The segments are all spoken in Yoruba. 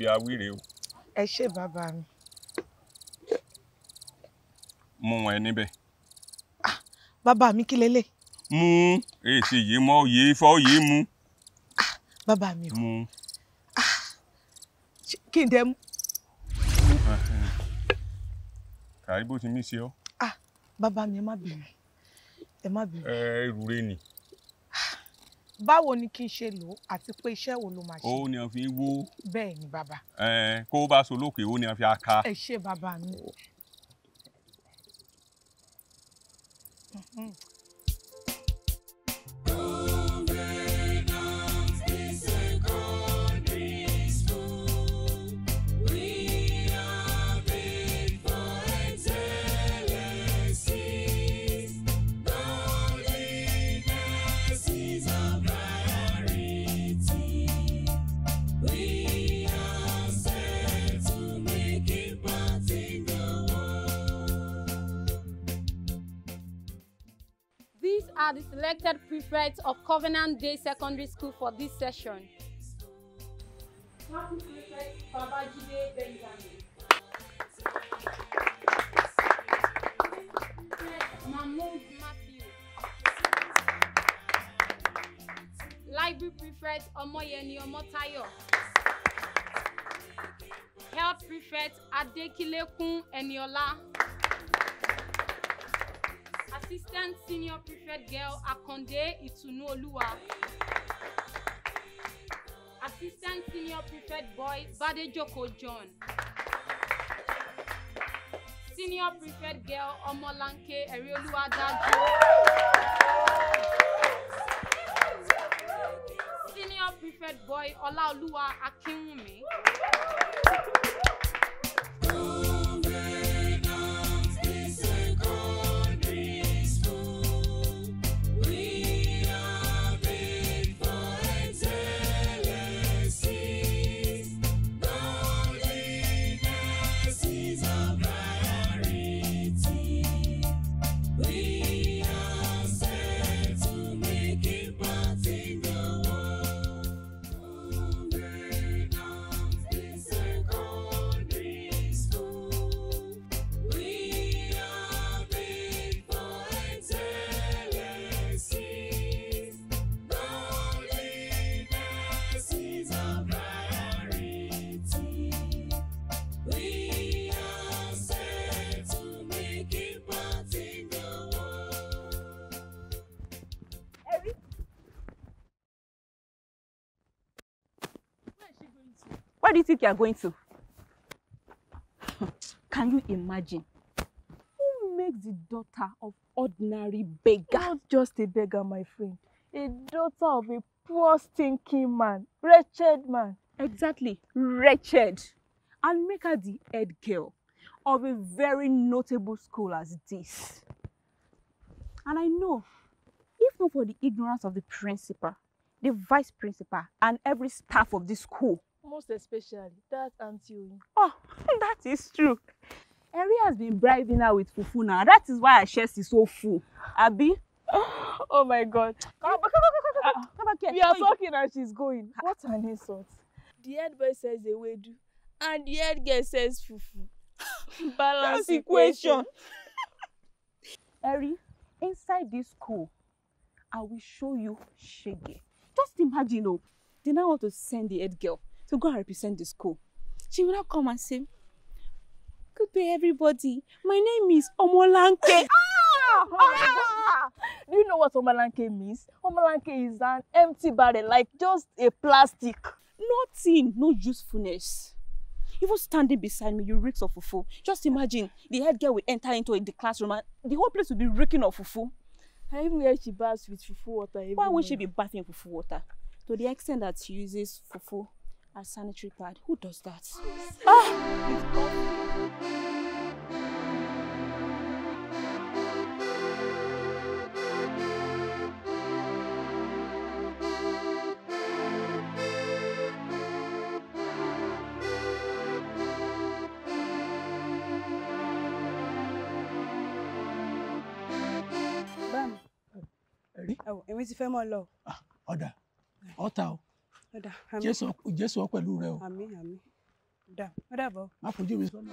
ibi awíre o. Ẹ ṣé bàbá mi. Mú wọn níbẹ̀. Bàbá mi kí lélẹ̀? Mú èsì yìí mọ́ yìí fọ́ yìí mú. Bàbá mi o. Mú. Ṣé- kí n dẹ mú? Kàrí bó ti mí sí ọ. Bàbá mi ẹ má bínú. Ẹ má bínú. Ẹ rúre nì báwo ni kí n ṣe lò ó àti pé iṣẹ́ wo ló máa ṣe? Ó ní a fi wó. Bẹ́ẹ̀ ni bàbá. Ẹ kó bá so lókè ó ní a fi aka ẹ ṣé bàbá mi. Are the selected prefects of Covenant Day Secondary School for this session. Happy prefect Babajide Benjamin. Mahmoud Matthew. Library prefect Omoyeni Omotayo. Health prefect Adekilekun Eniola. Assistant Senior Prefect Girl Akonde Itunu Oluwa. Assistant Senior Prefect Boy Badejoko John. Senior Prefect Girl Omolanke Erioluwa Daju. Senior Prefect Boy Olaoluwa Akinwumi. Where do you think you are going to? Can you imagine? Who makes the daughter of ordinary beggar? Not just a beggar, my friend. A daughter of a poor, stinking man, wretched man. Exactly, wretched. And make her the head girl of a very notable school as this. And I know, if not for the ignorance of the principal, the vice principal, and every staff of this school, Most especially that Auntie Oyin. Oh, that is true. Eri has been bribing her with fufu now. That is why her chest is so full. Abi? Oh my God. Come back, come back, come back, come back, come back here. We are talking and she's going. What an insult. The head boy says ewedu and the head girl says fufu. Balance Balance equation. Eri, inside this school, I will show you shege. Just imagine, oh, they now want to send the head girl to go and represent the school. She will now come and say, Good day, everybody. My name is Omolanke. Ah! Do you know what Omalanke means? Omalanke is an empty barrel, like just a plastic. Nothing, no usefulness. Even standing beside me, you reeks of fufu. Just imagine the head girl will enter into the classroom and the whole place will be reeking of fufu. And even when she baths with fufu water. Every Why won't she be bathing in fufu water? To the extent that she uses fufu as sanitary pad. Who does that? Ah! báàmì ẹ̀rí? Ẹ̀wọ̀ èmi ti fẹ́ mọ́ lọ. Ah, ọ̀dà. Ọ̀tá o. ọ̀dà àmì jésù ọ pẹ̀lú rẹ o àmì dà ó dàbọ̀. má fojú mi sọ́nà.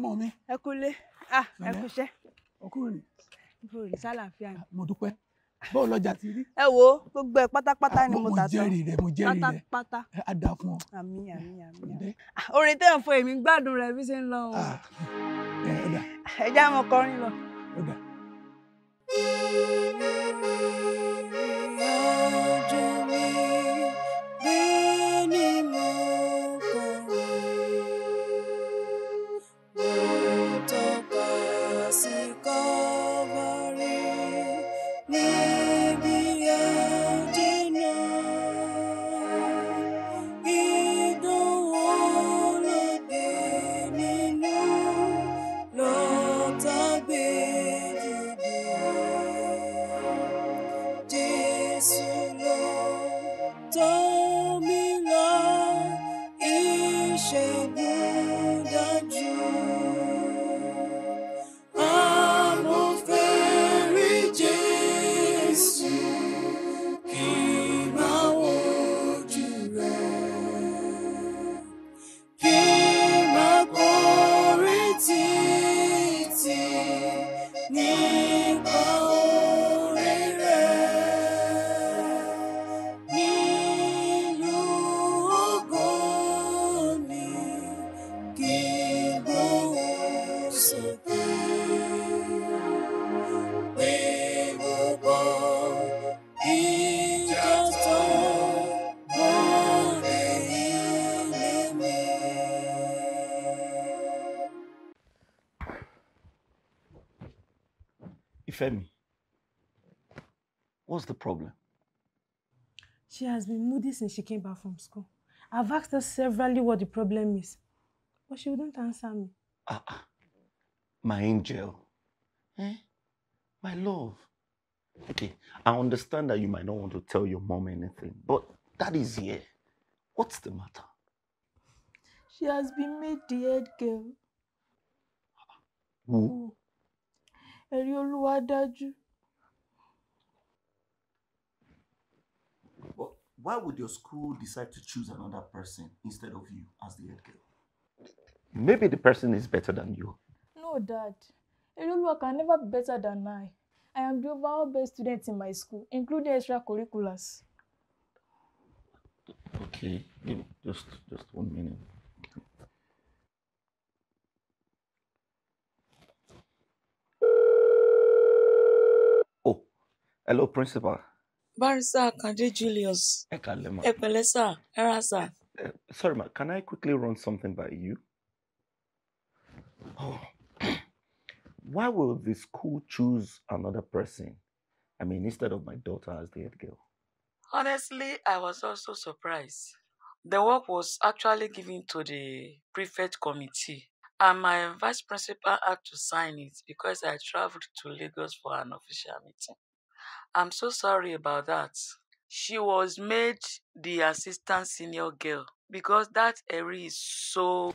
Ọmọ mi ẹ kúlé ah ẹ Pẹ̀lẹ́. kúṣẹ́ ọkùnrin bó rí sálàáfíà ni. mo dúpẹ́ bọ́ọ̀ lọ́jà ti rí. ẹ wo gbogbo ẹ pátápátá ni Ah, mo mo tà tán jẹ́rìí rẹ̀ mo jẹ́rìí rẹ̀ pátápátá Ẹ, á dáa fún ọ. àmì àmì. Ǹdẹ́. Ah, orin tẹ́ ń fọ èmi gbádùn rẹ̀ bí ṣe ń lọ o ẹ, dà ẹ já mọ kọrin lọ. Since she came back from school. I've asked her severally what the problem is, but she wouldn't answer me. Ah, ah, my angel. Eh? My love. Okay, I understand that you might not want to tell your mom anything, but that is here. What's the matter? She has been made the head girl. Who? Ẹ̀rí olúwa why would your school decide to choose another person instead of you as the head girl? Maybe the person is better than you. No, Dad. Ẹ̀rí olúwa can never be better than I. I am the overall best student in my school, including extracurriculars. Okay, just just one minute. Oh, hello, principal. Barrister Kande Julius. Ẹ kálẹ́ ma. Ẹ pẹ̀lẹ́ sà, ẹ ra sà. Uh, sorry, ma. Can I quickly run something by you? Oh, why will the school choose another person? I mean, instead of my daughter as the head girl. Honestly, I was also surprised. The work was actually given to the prefect committee, and my vice principal had to sign it because I traveled to Lagos for an official meeting. I'm so sorry about that. she was made the assistant senior girl because that Eri is so.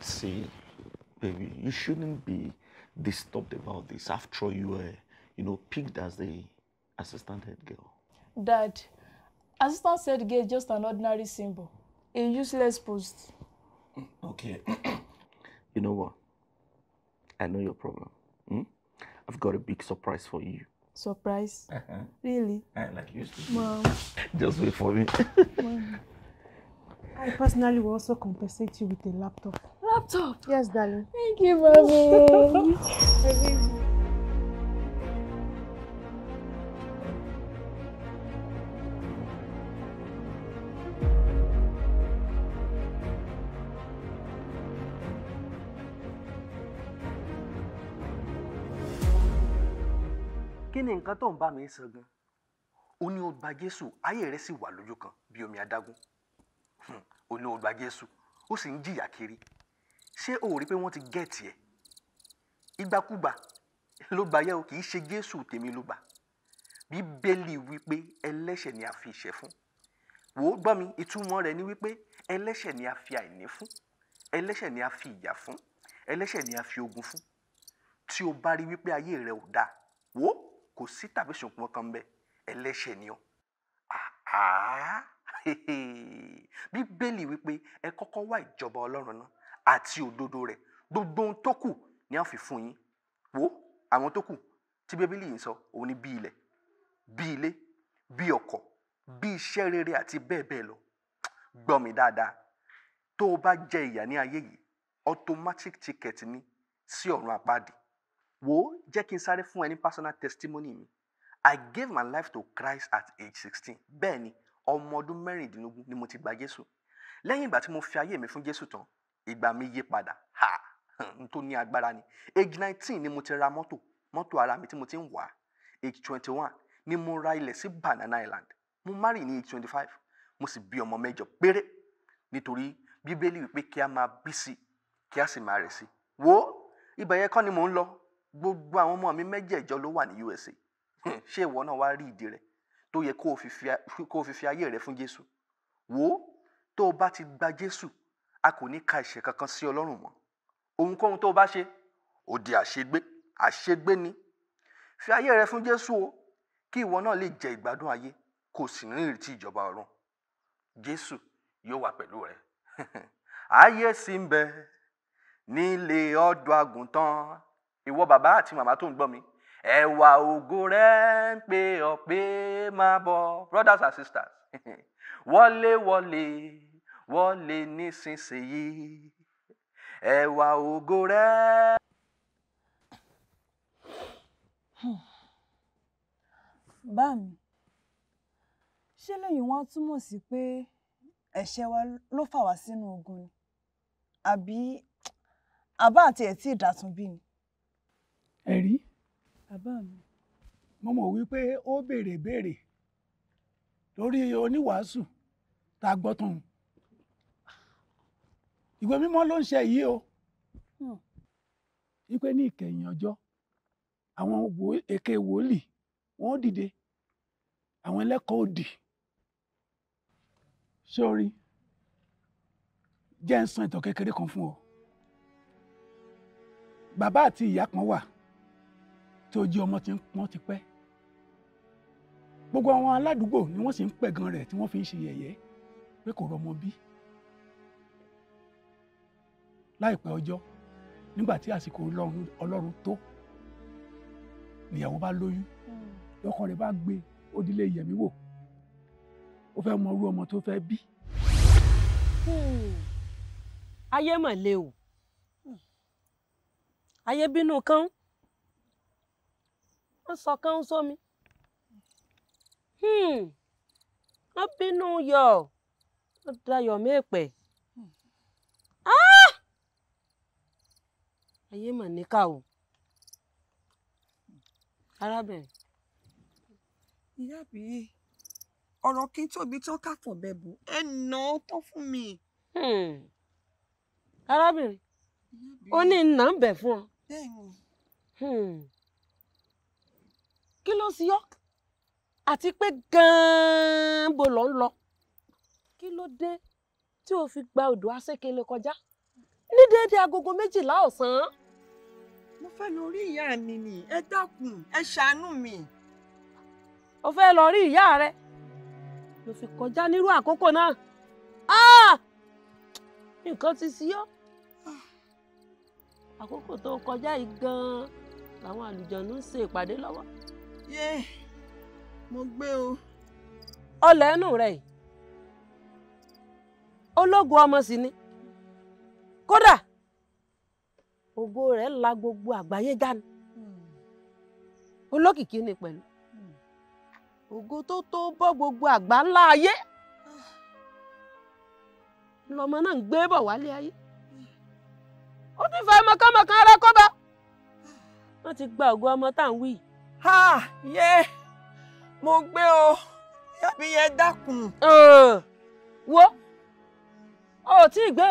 See, baby, you shouldn't be disturbed about this. After all, you were, you know, picked as the assistant head girl. Dad, assistant head girl is just an ordinary symbol, a useless post. Okay. you know what? I know your problem. Hmm? I've got a big surprise for you. Surprise? Uh-huh. Really? I like you. Mom. Just wait for me. Mom. I personally will also compensate you with a laptop. Laptop? Yes, darling. Thank you, mommy. ni nǹkan tó ń bá mi sọ gan. Ó ní ó gba jésù ayé rẹ sì wà lójú kan bí omi adágún. Hmm, ó ní ó gba jésù ó sì ń jìyà kiri. Ṣé o rí pé wọ́n ti gẹ̀ẹ́tì ẹ̀? Ìgbàkúgbà ló gbà yẹ o kì í ṣe jésù tèmi ló gbà bíbélì wípé ẹlẹ́ṣẹ̀ ni a fi ìṣẹ́ fún. Wò ó gbọ́ mi ìtumọ̀ rẹ̀ ni wípé ẹlẹ́ṣẹ̀ ni a fi àìní fún ẹlẹ́ṣẹ̀ ni a fi ìyà fún ẹlẹ́ṣẹ̀ ni a fi ogun fún. Tí o bá rí wípé ayé rẹ ò dáa wò ó kò sí tàbí ṣùgbọ́n kan bẹ́ẹ̀. Ẹlẹ́ṣẹ̀ ni ọ́. Bíbélì wípé ẹ kọ́kọ́ wá ìjọba ọlọ́run náà àti òdodo rẹ̀. Gbogbo ohun tó kù ni a fi fún yín. Ó àwọn tó kù tí bíbélì yìí ń sọ òun ni bí ilẹ̀ bí ilé bí ọkọ̀ bí iṣẹ́ rere àti bẹ́ẹ̀ bẹ́ẹ̀ lọ. Gbọ́ mi dáadáa. Tó o bá jẹ ìyà ní ayé yìí automatic ticket ni sí ọ̀run àpáàdì wò ó jẹ́ kí n sáré fún ẹ personal testimony mi. I gave my life to Christ at age sixteen. Bẹ́ẹ̀ ni ọmọ ọdún mẹ́rìndínlógún ni mo ti gba Jésù. Lẹ́yìn ìgbà tí mo fi ayé mi fún Jésù tán ìgbà mi yí padà. Ha! N tó ní agbára ni. Age nineteen ni mo ti ra mọ́tò mọ́tò ara mi tí mo ti ń wà. Age twenty one ni mo ra ilẹ̀ sí Banana Island. Mo marry ní age twenty five mo sì bí ọmọ mẹ́jọ péré. Nítorí bíbélì wípé kí a máa bí sí kí a sì máa rẹ̀ sí wo ibẹ̀ kọ́ ni mò ń lọ gbogbo àwọn ọmọ mi mẹ́jẹ̀ẹ̀jọ ló wà ní USA ṣé ìwọ náà wá rí ìdí rẹ̀ tó yẹ kó o fi fi ayé rẹ fún Jésù? Wò ó tó o bá ti gba Jésù a kò ní ka ìṣẹ̀ kankan sí Ọlọ́run mọ́. Ohunkóhun tó o bá ṣe ó di àṣegbé. Àṣegbé ni. Fi ayé rẹ fún Jésù o kí ìwọ náà lè jẹ ìgbádùn ayé o sì ní ìrètí ìjọba ọ̀run. Jésù yóò wà pẹ̀lú rẹ. Ayé sì ń bẹ nílé ọ̀dọ́ àgùntàn ìwọ bàbá àti màmá tó ń gbọ́ mi ẹwà ògo rẹ ń pè ọ́ máa bọ̀ brothers and sisters wọlé wọlé wọlé nísinsìnyí ẹwà ògo rẹ. bá mi ṣé lẹ́yìn wọn túmọ̀ sí pé ẹ̀ṣẹ̀ wa ló fà wá sínú ogun ni àbí àbá àti ẹ̀ tí ìdàtún bí ni. Ẹ̀rí bàbá mi. mo mọ̀ wípé ó béèrè béèrè lórí oníwàásù tá a gbọ́ tán. Ìwé mímọ́ ló ń ṣe yìí o. Wípé ní ìkẹyìn ọjọ́ àwọn èké wòlíì wọn ó dìde àwọn ẹlẹ́kọ̀ọ́ òdì sórí jẹ́ ń sọ ìtàn kékeré kan fún ọ. Bàbá àti ìyá kan wà tí ojú ọmọ ti ń pọ́n ti pẹ́ gbogbo àwọn aládùúgbò ni wọ́n sì ń pẹ̀gàn rẹ̀ tí wọ́n fi ń ṣe yẹ̀yẹ́ pé kò rọmọ bí. Láìpẹ́ ọjọ́ nígbà tí àsìkò Ọlọ́run tó níyàwó bá lóyún lọ́kọ rẹ̀ bá gbé ó dílé yẹ̀mí wò. Ó fẹ́ mọ irú ọmọ tó fẹ́ bí. Ayé mà le o. Ayé bínú kán wọ́n sọ kán sómi Hmm. wọ́n bínú yọ wọ́n dayọ̀ mẹ́pẹ̀ Ah! ayé mà níkà o arábìnrin ìyá àbíyè ọ̀rọ̀ kí n tóbi tó káfọ̀ bẹ́bù ẹ nà án tán fún mi. Hmm. arábìnrin ó ní nà ń bẹ̀ fún ọ bẹ́ẹ̀ni Hmm. Kí ló sì yọ àti pé gan-an bó lọ ń lọ kí ló dé tí o fi gba odò asékele kọjá ní déédéé agogo méjìlá ọ̀sán. mo fẹ́ lọ rí ìyá mi ni ẹ dákun ẹ ṣàánú mi. o fẹ́ lọ rí ìyá rẹ ló fi kọjá nírú àkókò náà Ah! nǹkan ti sí ọ́ àkókò tó kọjá yìí gan-an làwọn àlùjọ̀nú ń ṣe ìpàdé lọ́wọ́. Yé mo gbé o. ọlẹ̀ ẹnu rẹ̀ yìí. Ológun ọmọ sì ni. Kódà ògo rẹ̀ la gbogbo àgbáyé já ni. Olókìkí ni pẹ̀lú. Ògo tó tó bọ́ gbogbo àgbá ńlá ayé. Lọmọ náà ń gbé bọ̀ wálé ayé. Ó ti fa mọ̀kànmọ̀kàn ara kọ́ba wọ́n ti gba ògo ọmọ tá à ń wí. Ha yé mo gbé o mi yẹn dákun. wo o tí ì gbé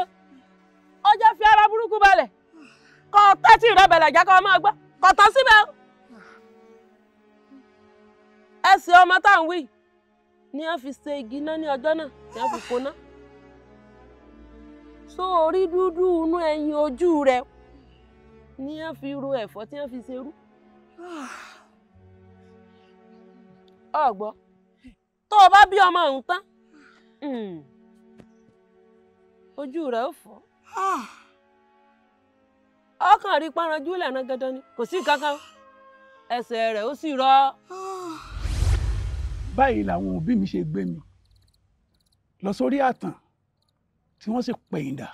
ọjọ́ fi ara burúkú balẹ̀ kọ́ tẹ́tí rẹ bẹ̀lẹ̀ jẹ́ kọ́ máa gbọ́ kọ́ tán síbẹ̀ ẹsẹ̀ ọmọ tá à ń wí ni wọ́n fi ṣe igi náà ní ọjọ́ náà tí wọ́n fi kóná. so orí dúdú inú ẹyin ojú rẹ ni wọ́n fi ro ẹ̀fọ́ tí wọ́n fi ṣerú. Ọ̀gbọ́ tó o bá bí ọmọ ọ̀hún tán ojú rẹ̀ ó fọ́. Ọkàn rí paranjú lẹ́nu gandan ni kò sí kankan ẹsẹ̀ rẹ̀ ó sì rọ. báyìí làwọn òbí mi ṣe gbé mi lọ sórí àtàn tí wọ́n sì pẹ̀yìn dà.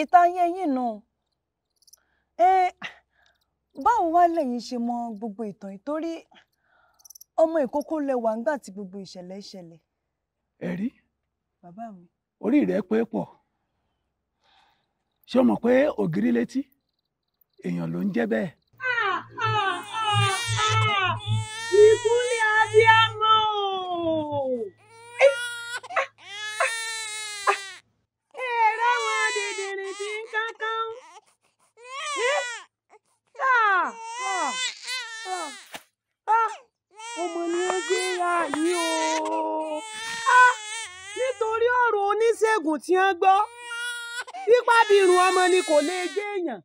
ìta yẹn yìí nù báwo wá lẹ́yìn ṣe mọ gbogbo ìtàn yìí torí ọmọ ìkókó lẹwà ńgbà tí gbogbo ìṣẹ̀lẹ̀ ìṣẹ̀lẹ̀ ẹ rí bàbá mi. orí rẹ̀ pé pọ̀ ṣé o mọ̀ pé ògiri létí èèyàn ló ń jẹ́ bẹ́ẹ̀. ìkúnlẹ̀ abiyamọ. èrè wọn dìdìrì tí ń kankan. ọmọ ni ó gbé ya yìí o. nítorí ọ̀rọ̀ oníṣègùn tí wọ́n gbọ́. Pípa dirun ọmọ ni kò lè gé èèyàn.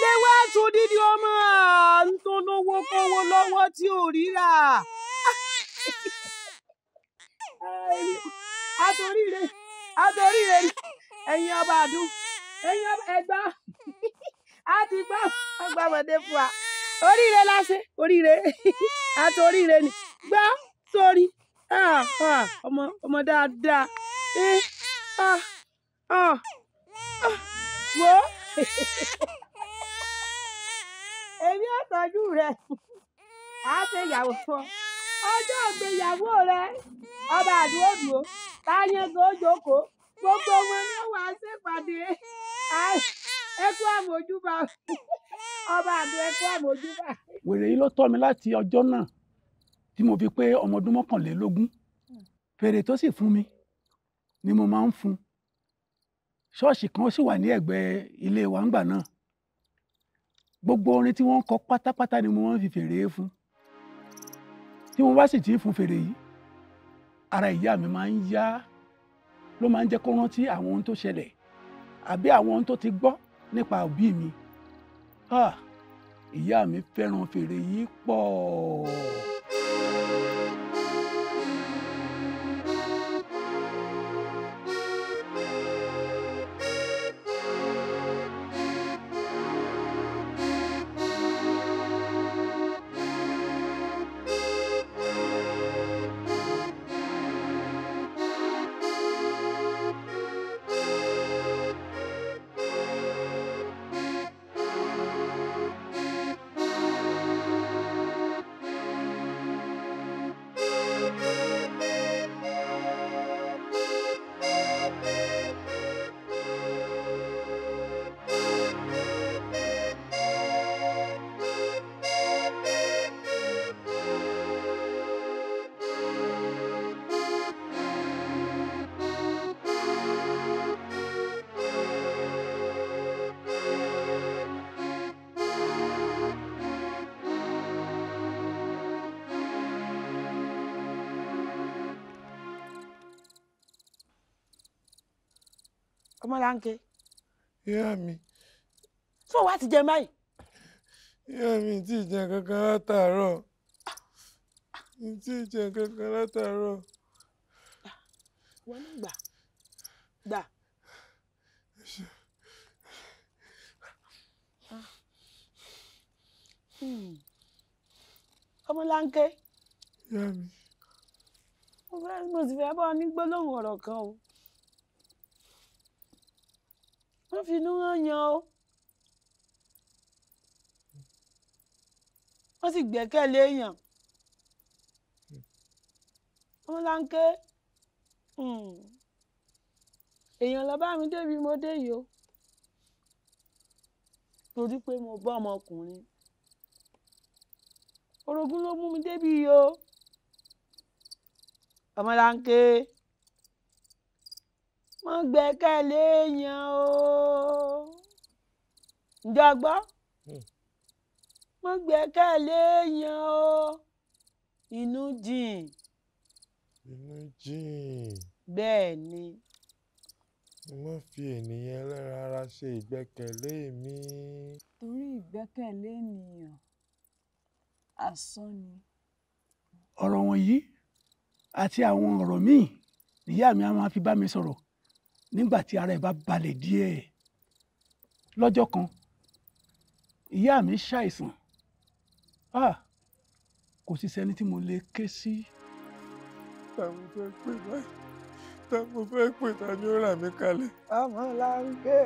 Léwé aṣọ dídí ọmọ tó lówó kówó lọ́wọ́ tí ò ríra. àtòrí rẹ àtòrí rẹ ẹ̀yin ọba àdún ẹ̀yin ọba ẹgbà á ti gbọ́ ọgbàmọdé fún wa. Oríire láṣẹ oríire àtòríire ni. Gbọ́ sórí. Ọmọ ọmọ dáadáa wo èmi ò tọ́jú rẹ. Á ṣe ìyàwó fún ọ. Ọjọ́ ìgbéyàwó rẹ. Ọba àdúró dúró. Táyẹn tó jókòó. Gbogbo wọn ni wà á ṣèpàdé ẹkú àmójúbà. Ọba àdúró ẹkú àmójúbà. wèrè yìí ló tọ́ mi láti ọjọ́ náà tí mo fi pé ọmọ ọdún mọ́kànlélógún. Fèrè tó sì fún mi ni mo máa ń fún. Ṣọ́ọ̀ṣì kan sì wà ní ẹ̀gbẹ́ ilé wa ńgbà náà. Gbogbo orin tí wọ́n kọ pátápátá ni mo máa ń fi fèrè fún. Tí mo bá sì ti fún fèrè yìí ara ìyá mi máa ń yá ló máa ń jẹ́ kó rántí àwọn ohun tó ṣẹlẹ̀ àbí àwọn ohun tó ti gbọ́ nípa òbí mi. Ah! Ìyá mi fẹ́ràn fèrè yìí pọ̀. Ọmọlanke ìyá mi tó wá ti jẹ báyìí. ìyá mi tí ì jẹ kankan látàárọ̀ tí ì jẹ kankan látàárọ̀. wọn ní gbà gbà. Hmm. ọmọlanke ìyá mi mo fẹ́ mo sì fẹ́ bá ọ ní gbólóhùn ọ̀rọ̀ kan o wọ́n fi inú hàn yan o wọ́n sì gbẹ́kẹ̀lé èèyàn. Ọmọlanke hmm. èèyàn lọ bá mi débi mo dé yìí o. Torí pé mo bá ọmọkùnrin. Orogún ló mú mi débi yìí o. Ọmọlanke mo gbẹ́kẹ̀lé èèyàn o. Ǹjọ́ gbọ́? Mo gbẹ́kẹ̀lé èèyàn o. Inú jìn. Inú jìn. Bẹ́ẹ̀ ni. Mo má fi ènìyàn ẹlẹ́ran ara ṣe ìgbẹ́kẹ̀lé mi. torí ìgbẹ́kẹ̀lé ènìyàn asán ni. ọ̀rọ̀ wọ̀nyí àti àwọn ọ̀rọ̀ míì níyà mi á máa fi bá mi sọ̀rọ̀ nígbà tí ara ẹ̀ bá balẹ̀ díẹ̀. Lọ́jọ́ kan ìyá mi ṣàìsàn. Ah kò sí sẹ́ni tí mo lè ké sí. táwọn fẹ́ pè báyìí táwọn fẹ́ pè ta ni ó rà mí kalẹ̀. ọmọlanke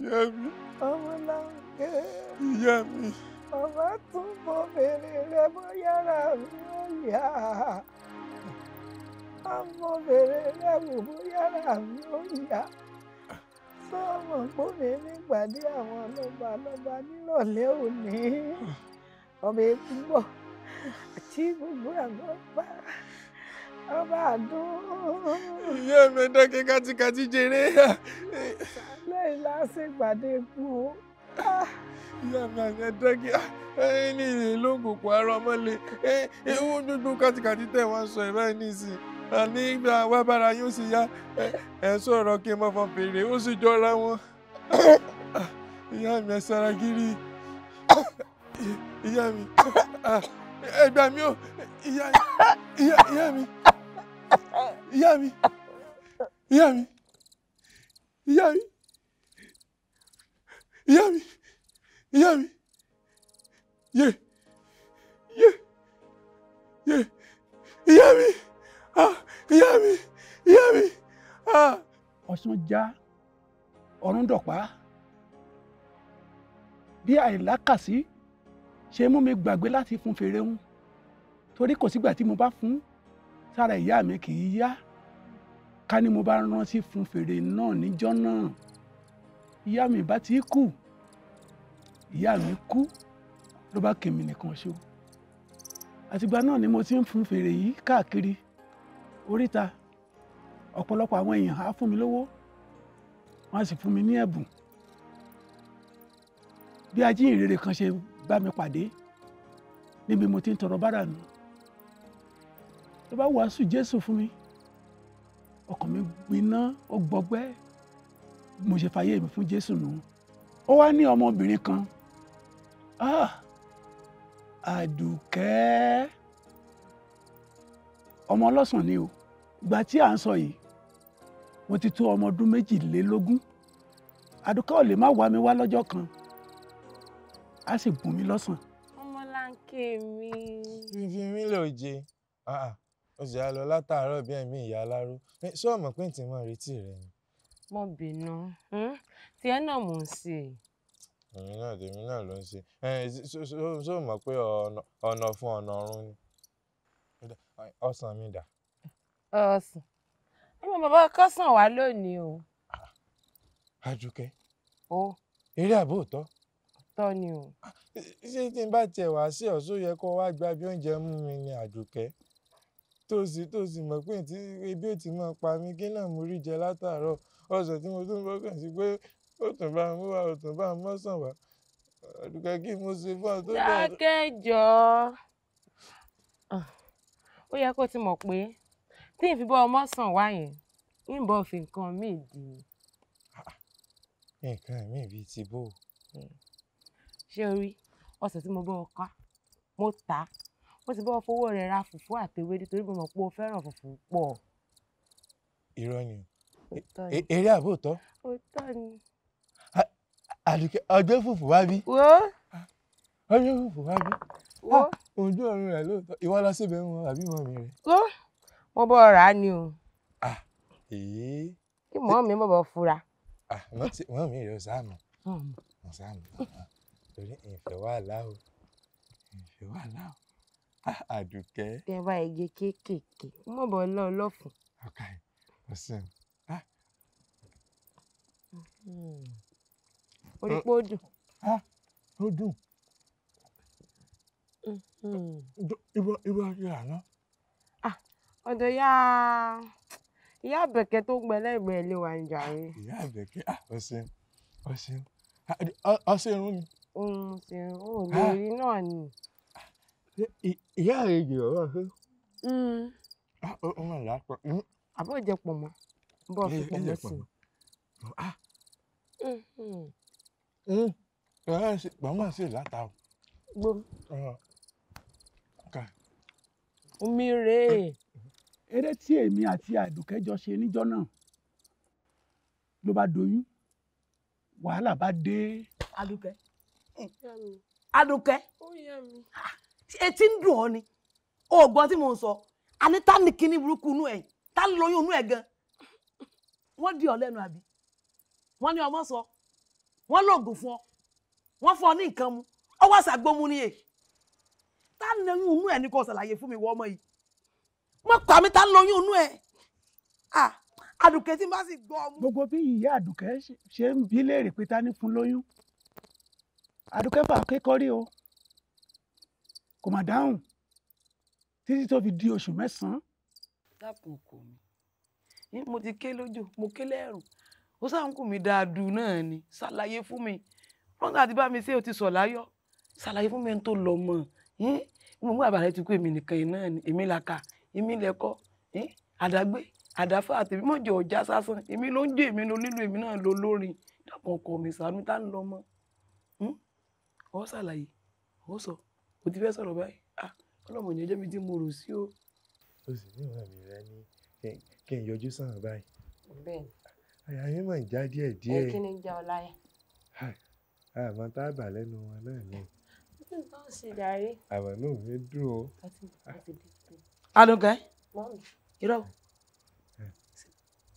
ìyá mi. Ọmọlanke ìyá mi. Ọba tún bọ bèrè rẹ bóyá ra mi ó yá ọmọ bèrè rẹ wò bóyá ra mi ó yá sọmọ gbóni nígbàdí àwọn lọba lọba nírọ̀lẹ́ òní ọmọ èkú bọ àti gbogbo àgọ́ bá ọba àdún. ìyá mi dákẹ́ kátikáti jèrè. lẹ́yìn lásìgbàdé kú o. ìyá mi àti ẹ dákẹ́ ẹ ní ń kókó ara ọmọ lè ẹ ewu dúdú kátikáti tẹ̀ wọ́n sọ ẹ̀ báyìí nísìn àní ìgbà wá bára yóò sì yá. Ẹ sọ̀rọ̀ kí n mọ̀ fọ́n fèrè ó sì jọra wọn. ìyá mi ẹ sara gírí. Ìyá mi ẹ gbà mí o ìyá mi ìyá mi ìyá mi ìyá mi ìyá mi ìyá mi yé yé yé ìyá mi ìyá mi ìyá mi. Ah. ọ̀sán já ọ̀run dọ̀pá. Bí àìlákàsí ṣe mú mi gbàgbé láti fún fèrè ń torí kò sígbà tí mo bá fún sára ìyá mi kì í yá. Ká ní mo bá rántí fún fèrè náà níjọ́ náà. Ìyá mi bá ti kú ìyá mi kú ló bá kèmí nìkan ṣo àtìgbà náà ni mo ti ń fún fèrè yìí káàkiri oríta. Ọ̀pọ̀lọpọ̀ àwọn èèyàn á fún mi lówó. Wọ́n á sì fún mi ní ẹ̀bùn. Bí ajíhìnrere kan ṣe bá mi pàdé níbi mo ti ń tọrọ bárà nù ló bá wàásù jésù fún mi ọkàn mi gbiná ó gbọgbẹ́. Mo ṣe fàyè mi fún jésù nù. Ó wá ní ọmọbìnrin kan. Ah! Àdùkẹ́. Ọmọ ọlọ́sàn ni o ìgbà tí à ń sọ yìí mo ti tó ọmọ ọdún méjìlélógún àdùkẹ́ ò lè má wá mi wá lọ́jọ́ kan á sì bùn mí lọ́sàn. ọmọlanke mi. fífi mí lè jẹ ó sì á lọ látàárọ̀ bí ẹ̀mí ìyá aláró ṣé ọmọ pé tí mo retí rẹ ni. mo bínú tiẹ̀ náà mò ń ṣe. èmi náà tèmi náà ló ń ṣe ṣó mọ̀ pé ọ̀nà fún ọ̀nà ọ̀run ni ọ̀sán mi dà. Ọ̀sán ọmọ bàbá kọ́sàn wá lónìí o. Àjùkẹ́. Ó eré àbò òótọ́ tọ́ ni o. ṣé tí n bá tiẹ̀ wá sí ọ̀ṣọ́ yẹ kó wá gba bí oúnjẹ mú mi ni Àjùkẹ́? Tó sì tó sì mọ̀ pé ebi ò ti máa pa mí kí náà mo rí jẹ látàárọ̀. Ọ̀sẹ̀ tí mo tún fọkàn sí pé ó tún bá mú wá ó tún bá mọ́sàn wá. Àjùkẹ́ kí mo ṣe fún ọ tó bẹ̀rẹ̀. dákẹ́jọ́ ó yẹ kó ti mọ̀ pé tí n fi bọ́ ọmọ sàn wá yẹn ń bọ̀ fi nǹkan míì dì í. Nǹkan mi bíi ti bó. O. ṣé o rí? Ọ̀sẹ̀ tí mo bọ́ ọ ká mo tà á. Mo sì bọ́ ọ fowó rẹ̀ ra fùfú àti ewédú torí mo mọ̀ pé o fẹ́ràn fùfú pọ̀. irọ́ ni E- ni. eré àbóòtọ́ òótọ́ ni. àdùkẹ́ ọjọ́ fùfú wá bí. Wo ọjọ́ fùfú wá bí. Wo ojú ọ̀run rẹ̀ lóòótọ́. Ìwọ lọ síbẹ̀ wọn àbí wọn mi rẹ̀. wo mo bọ́ á ni o kí mọ́ mi bọ̀ bọ̀ fura. wọ́n mi rẹ̀ ọ̀sánù Hmm. ọ̀sánù torí ìfẹ́ wà láò ìfẹ́ wà láò àdùkẹ́ bí ẹ bá igi kéékèèké mo bọ̀ lọ lọ́fun. ọ̀ka ọ̀sán orí pé ó dùn. ó dùn Mhm. ibo ibo ọjọ́ àná. Ọ̀dọ̀ ya ìyá àbẹ̀kẹ́ tó ń gbẹ lẹ́gbẹ̀ẹ́ ilé wa ń jàre. ìyá àbẹ̀kẹ́ ọ̀sẹ̀ ọ̀sẹ̀ ọ̀sẹ̀ irun mi. ohun ń ò lè Ah. rí náà ni. ìyá rẹ̀ jù ọ̀rọ̀ ṣe. Mm. ó mà lápá. àbọ̀ jẹ pọ̀ mọ́ bọ́ fi pọ̀ mọ́ sí. Ah. i. Ṣe pọ̀nmọ́ sí láta o. gbó omi rèé. Eré tí èmi àti àdùkẹ́ jọ ṣe níjọ́ náà ló bá doyún. Wàhálà bá dé. Adùkẹ́ Adùkẹ́ etí ń dùn ọ́ ni. O gbọ́ tí mò ń sọ. Àní tá ní kíní burúkú inú ẹ̀ tá ń lóyún inú ẹ̀ gan? Wọ́n di ọ́ lẹ́nu àbí? Wọ́n ní ọmọ sọ. Wọ́n lóògùn fún ọ. Wọ́n fún ọ ní nǹkan mu. Ọwọ́ àṣàgbọ́mú ni èyí tá ń lóyún inú ẹ̀ ní kò ṣàlàyé fún mi wọ́n ọmọ yìí wọ́n pa mí tá ń lóyún inú ẹ̀. Ah Adùkẹ́ tí n bá sì gbọ́ ọmú. gbogbo bí ìyá àdùkẹ́ ṣe- ń bí léèrè pé ta ní fún lóyún. Àdùkẹ́ fà kékọ́rí o. Kò mà dáhùn. Títí tó fi di oṣù mẹ́sàn-án. Dákun mi. Ní mo ti ké lójú mo ké lẹ́rù. Ó sáà ń kù mí dáadu náà ni. Ṣàlàyé fún mi. Wọn kà ti bá mi ṣe o ti sọ láyọ̀. Ṣàlàyé fún mi ẹni tó lọ mọ. Mo mú àbàlẹ ti kú èmi nìkan yìí náà ni. Èmi là kà èmi lẹkọ àdágbé àdáfà àtẹ̀mí mọ̀jọ ọjà sásán èmi ló ń jẹ́ èmi ló nílò èmi náà ló lórin dákun ọkọ mi ṣàánú tá ń lọ mọ ọ ṣàlàyé ọ sọ o ti fẹ́ sọ̀rọ̀ báyìí ah ọlọ́mọ ìyẹn jẹ́ mi tí mo rò sí o. o sì ní ìwọ̀n mi rẹ ní kí- n yọjú sàn báyìí. bẹ́ẹ̀ni àyà mi mọ̀ ń já díẹ̀ ẹ díẹ̀. kí ni já ọ láyà. àmọ́ tá a bà lẹ́nu wọn náà ni ó sì darí. àmọ́ náà mi dùn o. Adùnkẹ́ mọ́mí irọ́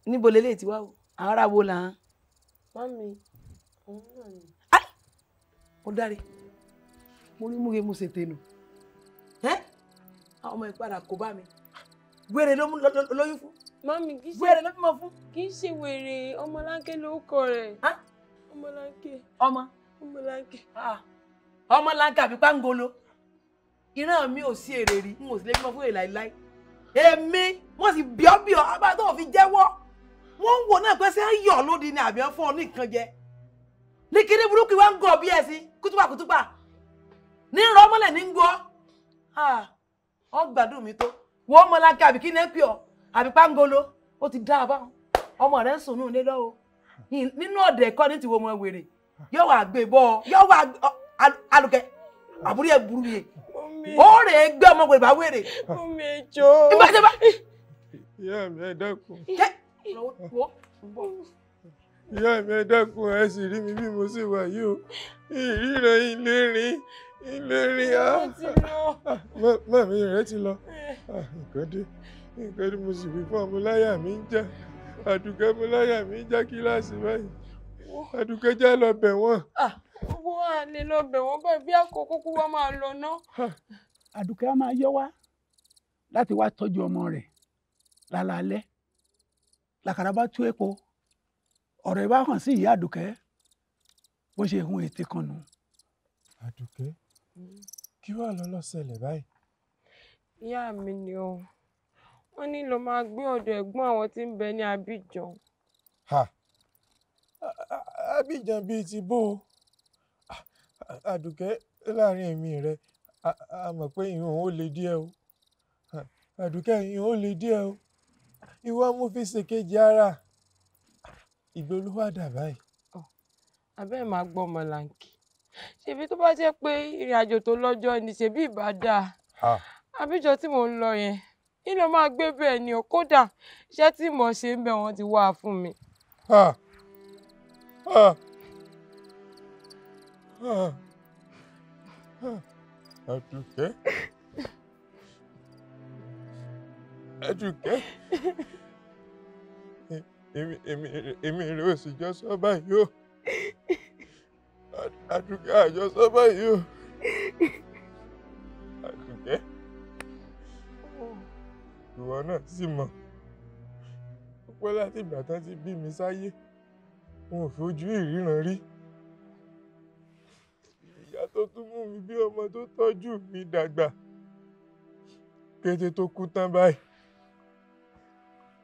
níbo lélẹ́yìí ti wá o? Àwọn ará wo là ń? Mọ́mí òun náà ni. mo dáre. Mo rí múre mo ṣètè nù. Ẹ́! Àwọn ọmọ ìpadà kò bá mi. Wèrè ló lóyún fún. Mọ́mí kì í ṣe wèrè ló bímọ fún. kì í ṣe wèrè. Ọmọláńké lórúkọ rẹ̀. ọmọláńké. ọmọ. Ọmọláńké. ọmọ lanka àbí pangolo ìran mi ò sí èrè rí n ò sì lè bímọ fún èrè láìláì èmi mo sì bíọ́ bíọ́ ọba tó fi jẹ́wọ́. Wọ́n ń wò náà pé ṣé ń yọ̀ lódì ni àbí ń fọ́ ọ ní nǹkan jẹ. Ní kíní burúkú wa ń gọ̀ bí ẹ̀sìn kútùpà kútùpà ní rọ mọ́lẹ̀ ní gbọ́ ọ gbádùn mi tó. Wọ́n ọmọ lanka àbí kíní ẹ̀ ń pè ọ́? Àbí pangolo ó ti dá a báwọn ọmọ rẹ̀ ń sùn nù lé lọ́wọ́. Nínú ọ̀dẹ̀ ẹ̀kọ́ ní tiwọn ọmọ wèrè. Yóò wá gbé bọ́ yóò àbúrò ẹ̀ burú yẹ ó rè é gbé ọmọ wèrè bá wèrè. mọ́mí ẹ jọ. ìbájẹ́ bá. ìyá mi ẹ dákun. Ìyá mi ẹ dákun ẹ sì rí mi bí mo ṣe wà yìí o. Ìríran ilé rin ilé rin á mọ̀mí rẹ ti lọ. Ah, nǹkan dé nǹkan dé mo sì wí fún ọmọ láyà mi ń já. Àdùkẹ́ mo láyà mi ń já kíláàsì báyìí. Àdùkẹ́ já lọ bẹ̀ wọ́n. Owó àlè lọ bẹ̀ wọ́n báyìí bí àkókò kú wá máa lọ ná. àdùkẹ́ á máa yọ wá láti wá tọ́jú ọmọ rẹ̀ lálaalẹ́ làkàrà bá tú epo ọ̀rọ̀ ìbá hàn sí ìyá àdùkẹ́ bó ṣe hun ètè kan nù. àdùkẹ́ kí wàá lọ lọ́sẹ̀lẹ̀ báyìí. ìyá mi ni o wọ́n ní lọ máa gbé ọ̀dọ̀ ẹ̀gbọ́n àwọn tí ń bẹ ní Abidjan. Ha! A- a- Abidjan bíi ti bó o àdùkẹ́ láàárín èmi rẹ a a mọ̀ pé ìhun ó le díẹ̀ o. Àdùkẹ́ ìhun ó le díẹ̀ o. Ìwọ mú fi ṣèkejì ara. Ìgbé olúwa dà báyìí. abẹ́ ẹ̀ máa gbọ́ ọmọlanke ṣebí tó bá jẹ́ pé ìrìn àjò tó lọ́jọ́ ni ṣebí ìbá dáa àbíjọ tí mò ń lọ yẹn nínú máa gbé bẹ́ẹ̀ ni o? Kódà iṣẹ́ tí mo ṣe ń bẹ̀ wọ́n ti wá fún mi. Àdùkẹ́. Àdùkẹ́. Èmi èmi èmi rè ó sì jọ sọ báyìí o. Àdùkẹ́ àjọ sọ báyìí o. Àdùkẹ́. Ìwọ náà sì mọ̀. Pé láti ìgbà tán ti bí mi sáyé, wọn ò fojú ìríran rí. Tó tún mú mi bí ọmọ tó tọ́jú mi dàgbà. Kété tó kú tán báyìí.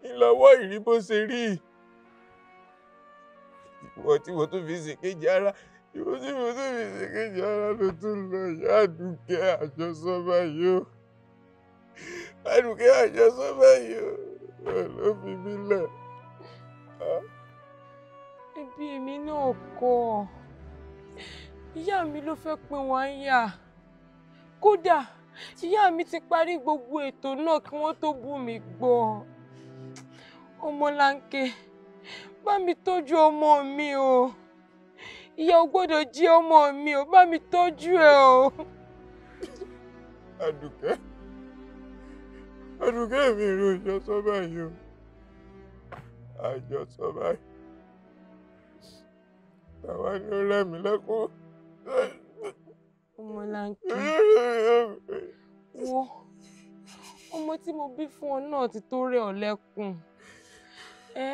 Ìlọ́wọ́ ìrí bó ṣe rí. Ìwọ tí mo tún fi ṣèkejì ara. Ìwọ tí mo tún fi ṣèkejì ara ló tún lọ ìyá Àdùkẹ́ àjọsọ báyìí o. Àdùkẹ́ àjọsọ báyìí o. Ló fi mí lẹ̀. Ẹbí èmi náà kọ́ ìyá mi ló fẹ́ pín ń yà kódà ìyá mi ti parí gbogbo ètò náà kí wọ́n tó bú mi gbọ́ ọmọlanke bá mi tọ́jú ọmọ mi o ìyá ò gbọ́dọ̀ jí ọmọ mi o bá mi tọ́jú ẹ o. Àdùkẹ́. Àdùkẹ́ mi rò ìjọsọ báyìí o. Àjọsọ báyìí. Àwa ni ó rẹ̀ mí lẹ́kún. Ọmọlanke wo ọmọ tí mo bí fún ọ náà ti tó rẹ̀ ọ́ lẹ́kùn ẹ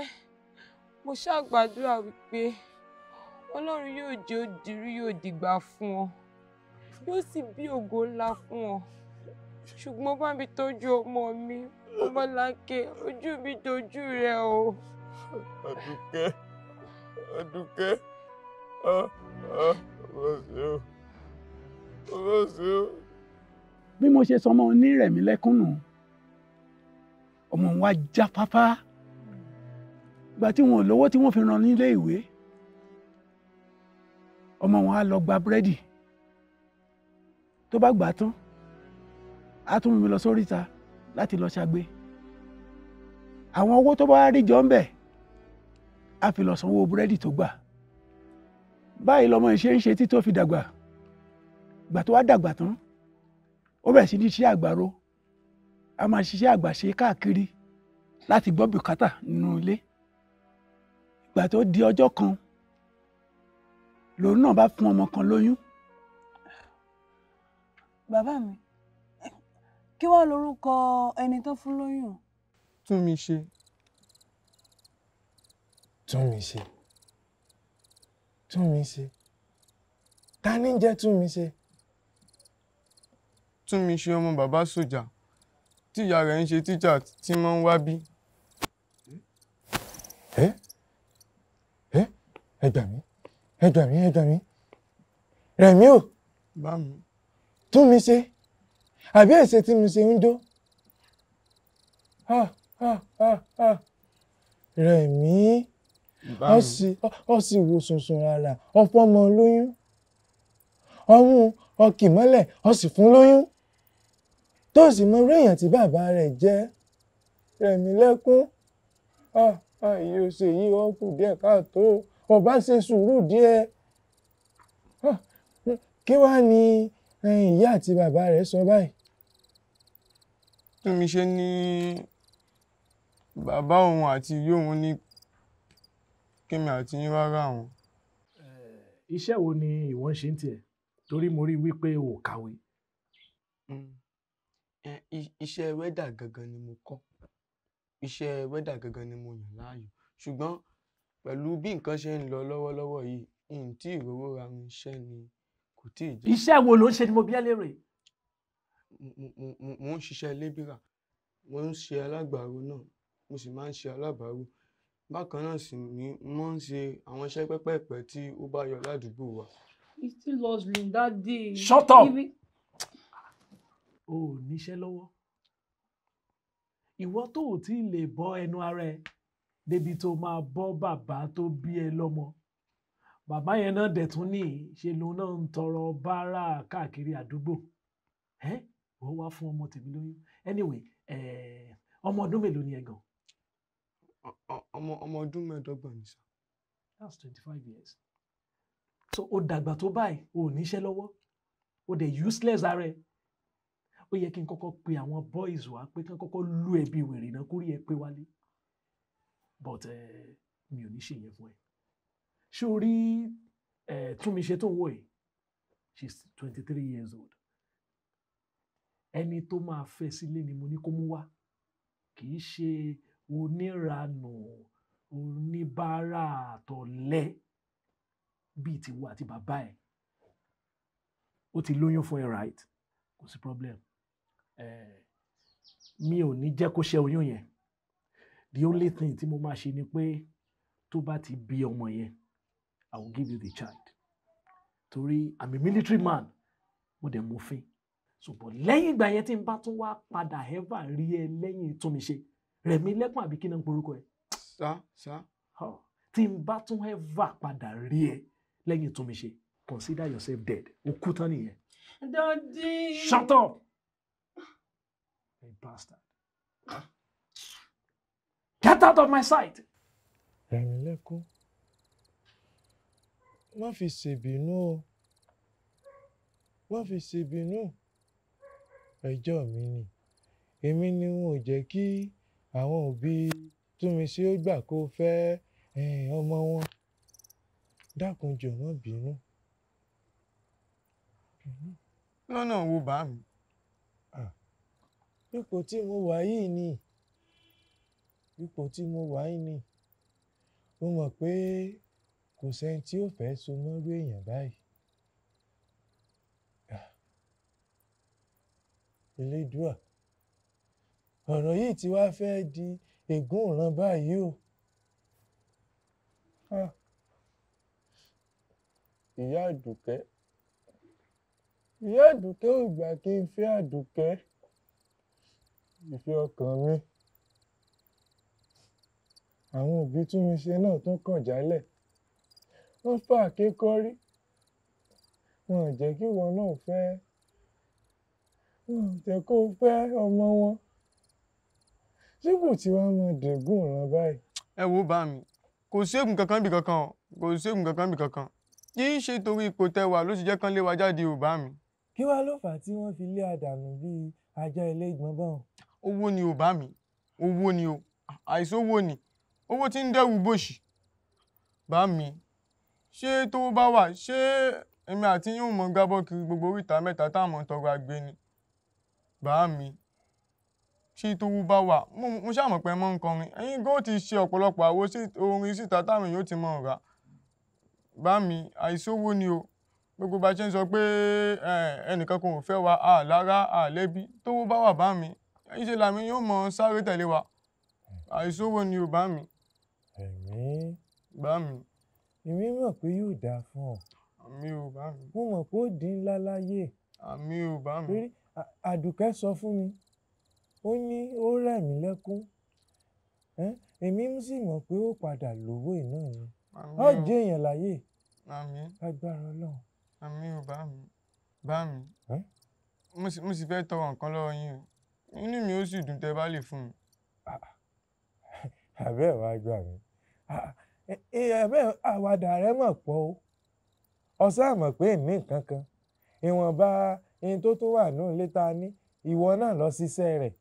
mo ṣàgbàdúrà wípé ọlọ́run yóò jẹ́ ó dirí yóò dìgbà fún ọ yóò sì bí ògo ńlá fún ọ ṣùgbọ́n bá mi tọ́jú ọmọ mi ọmọlanke ojú mi dojú rẹ o. Àdùkẹ́. Àdùkẹ́. Bí mo ṣe sọmọ onírẹ̀mí lẹ́kún nù ọmọ wa jáfáfá ìgbà tí wọn ò lówó tí wọ́n fi rán nílé ìwé ọmọ wọn á lọ gba búrẹ́dì. Tó bá gbà tán á tún mi lọ sóríta láti lọ ṣagbe. Àwọn owó tó bá rí jọ ń bẹ̀ á fi lọ sanwó búrẹ́dì tó gbà báyìí lọmọ yìí ṣe ń ṣe tí tó fi dàgbà. Ìgbà tó wá dàgbà tán ó bẹ̀rẹ̀ sí ní ṣiṣẹ́ àgbàro. A máa ṣiṣẹ́ àgbàṣe káàkiri láti gbọ́ bùkátà nínú ilé. Ìgbà tó di ọjọ́ kan lòun náà bá fún ọmọ kan lóyún. Bàbá mi kí wàá lorúkọ ẹni tó fún lóyún? Tún mi ṣe. Tún mi ṣe. Tún mi ṣe. Ta ní jẹ́ tún mi ṣe? Tún mi ṣe ọmọ bàbá sójà tí ìyá rẹ̀ ń ṣe tíjà tí máa ń wá bí. Ẹ ẹ ẹ gbà mí ẹ gbà mí ẹ gbà mí Rẹ̀mí o tún mi ṣe àbí èsè tí mi ṣe ń dó. Ah, ah, ah, ah. Rẹ̀mí ọ sì wo sùnsùn rárá. Ọ̀pọ̀ ọmọ lóyún. Ọmú ọkì mọ́lẹ̀ ọ sì fún lóyún. Tó sì mọ orí èèyàn tí bàbá rẹ̀ jẹ́. Rẹ̀mí lẹ́kún. Ah ah èyí ò ṣe èyí ọ kù díẹ̀ káàtó. Ọba ṣe sùúrù díẹ̀. Ah, kí wàá ní eh, ìyá àti bàbá rẹ̀ sọ báyìí. tómi ṣe ní bàbá òun àti ìyá òun ní kémi àti yín wá rà wọn. iṣẹ́ wo ni ìwọ ń ṣe ń tiẹ̀ torí mo rí wípé o ò kàwé. Ẹ, i- iṣẹ́ wẹ́dà gangan ni mo kọ́ iṣẹ́ wẹ́dà gangan ni mo yàn láàyò ṣùgbọ́n pẹ̀lú bí nǹkan ṣe ń lọ lọ́wọ́lọ́wọ́ yìí n tí ìrówó ra mi iṣẹ́ ni kò tí ì jẹ́. iṣẹ́ wo ló ń ṣe ni mo bí ẹ lérè. Mo ń ṣiṣẹ́ lébìrà mo ń ṣe alágbàro náà mo sì máa ń ṣe alábàárò bákan náà sì ni mo ń ṣe àwọn iṣẹ́ pẹ́pẹ́pẹ́ tí ó bá yọ ládùúgbò wa. He still hustling that day. Shut up! Even- o ò níṣẹ́ lọ́wọ́ ìwọ tó ò tí ì lè bọ́ ẹnu ara ẹ débi tó máa bọ́ bàbá tó bí ẹ lọ́mọ bàbá yẹn náà dẹ̀ tún ní ṣe lòun náà ń tọrọ bárà káàkiri àdúgbò ẹ́ wọ́n wá fún ọmọ tèmi lóyún anyway eh, ọmọ ọdún mélòó ni ẹ gan ọmọ ọmọ ọdún mẹ́ẹ̀ẹ́dọ́gbọ̀n ni sà. that's twenty five years. So ó dàgbà tó báyìí o ò níṣẹ́ lọ́wọ́. O dẹ̀ useless ara ẹ̀. Ó yẹ kí n kọ́kọ́ pe àwọn boys wá pé kí n kọ́kọ́ lù ẹ́ bí wèrè náà kórìí ẹ pé wálé. But eh, mi ò ní ṣe yẹn fún ẹ. Ṣé o rí eh, túnmí ṣe tó ń wò yìí? She's twenty three years old. Ẹni tó máa fẹ́ sílé ni mo ní kó mú wá. Kì í ṣe oníranù oníbàárà àtọ̀lẹ́ bíi tiwa àti bàbá ẹ̀. Ó ti lóyún fún ẹ right? Kò sí problem. Eh, mi ò ní jẹ́ kó ṣe oyún yẹn. The only thing tí mo máa ṣe ni pé tó bá ti bí ọmọ yẹn i will give you the child. Torí i'm a military man. Mo dẹ̀ mọ̀fin. So but lẹ́yìn ìgbà yẹn tí n bá tún wá padà ever rí ẹ lẹ́yìn tún mi ṣe rẹ̀mí lẹ́kùn àbí kí náà ń porúkọ ẹ? Sá sá. Tí n bá tún ever padà rí ẹ lẹ́yìn tún mi ṣe consider yourself dead. O kú tán nìyẹn. Daddy. shut up! You bastard. Get out of my sight. Rẹ̀mílẹ́kún má fi ṣèbínú o. Má fi ṣèbínú. Ẹjọ́ mi ni. Èmi ni wọn ò jẹ́ kí àwọn òbí túnmíṣe ó gbà kó fẹ́ ọmọ wọn dákun jọ̀ọ́ má bínú. lọ́nà wo bá mi. ipò tí mo wà yìí ni ipò tí mo wà yìí ni mo mọ̀ pé kò sẹ́ni tí ó fẹ́ so mọ́rú èèyàn báyìí. Ah. Ọ̀rọ̀ yìí ti wá fẹ́ di ègún ìran báyìí o. Ìyá Àdùkẹ́. Ìyá Àdùkẹ́ ò gbà kí n fẹ́ Àdùkẹ́. Ìfẹ́ ọkàn mi. Àwọn òbí tún mi ṣe náà tún kàn jálẹ̀. Wọ́n fà kékọ́rí. Wọn ò jẹ́ kí wọn náà fẹ́. Wọn ò jẹ́ kó fẹ́ ọmọ wọn ṣé kò tí wàá mọ dègún ìran báyìí. ẹ wo bá mi kò ségun kankan bí kankan o kò ségun kankan bí kankan. Kì í ṣe torí ipò tẹwà ló ti jẹ́ kán lé wa jáde ò bá mi. kí wàá ló fà á tí wọ́n fi lé àdànù bíi ajá ilé ìgbọ́n báwọn. owó ni ò bá mi. Owó ni o. Àìsówó ni. Owó tí ń dẹ́rù bòṣì. Bá mi. Ṣé tówó bá wà ṣé èmi àti yín ò mọ gbábọ́ kiri gbogbo oríta mẹ́ta táwọn tọrọ àgbẹ̀ ni? Bá mi ṣé tówó bá wà? Mo ṣàmọ̀ pé mọ́ ń kọrin ẹ̀yin gan ti ṣe ọ̀pọ̀lọpọ̀ àwo orin síta táwọn èèyàn ti mọ̀ ọ̀rá bá mi àìsówó ni o. Gbogbo bá ṣe ń sọ pé ẹnìkan kò fẹ́ wa a lára a lẹ́bi tówó bá wà bá mi. Ẹ̀yin ṣe làmì yóò mọ sáré tẹ̀lé wa. Àìsówó ni o bá mi. Ẹ̀mí. Bá mi. Èmi mọ̀ pé yóò dáa fún ọ. àmì ò bá mi. Mo mọ̀ pé ó di ńlá láyé. àmì ò bá mi. Torí àdùkẹ́ sọ fún mi ó ní ó rẹ̀ mí lẹ́kún. Èmi sì mọ̀ pé ó padà lówó iná ni. Ó jẹ́ èèyàn àmì lágbára ọlọ́run. àmì ò bá mi bá mi. Mo sì fẹ́ tọrọ nǹkan lọ́wọ́ yín o. Inú mi ó sì dùn tẹ́ bá lè fún mi. àbẹ́ ẹ̀ wá gbà mí. Àbẹ́ àwàdà rẹ mọ̀ pọ̀ o. Ọ̀sán àmọ̀ pé ní nǹkan kan ìwọ̀nba ẹni tó tún wà ní ilé ta ní ìwọ náà lọ ṣiṣẹ́ rẹ̀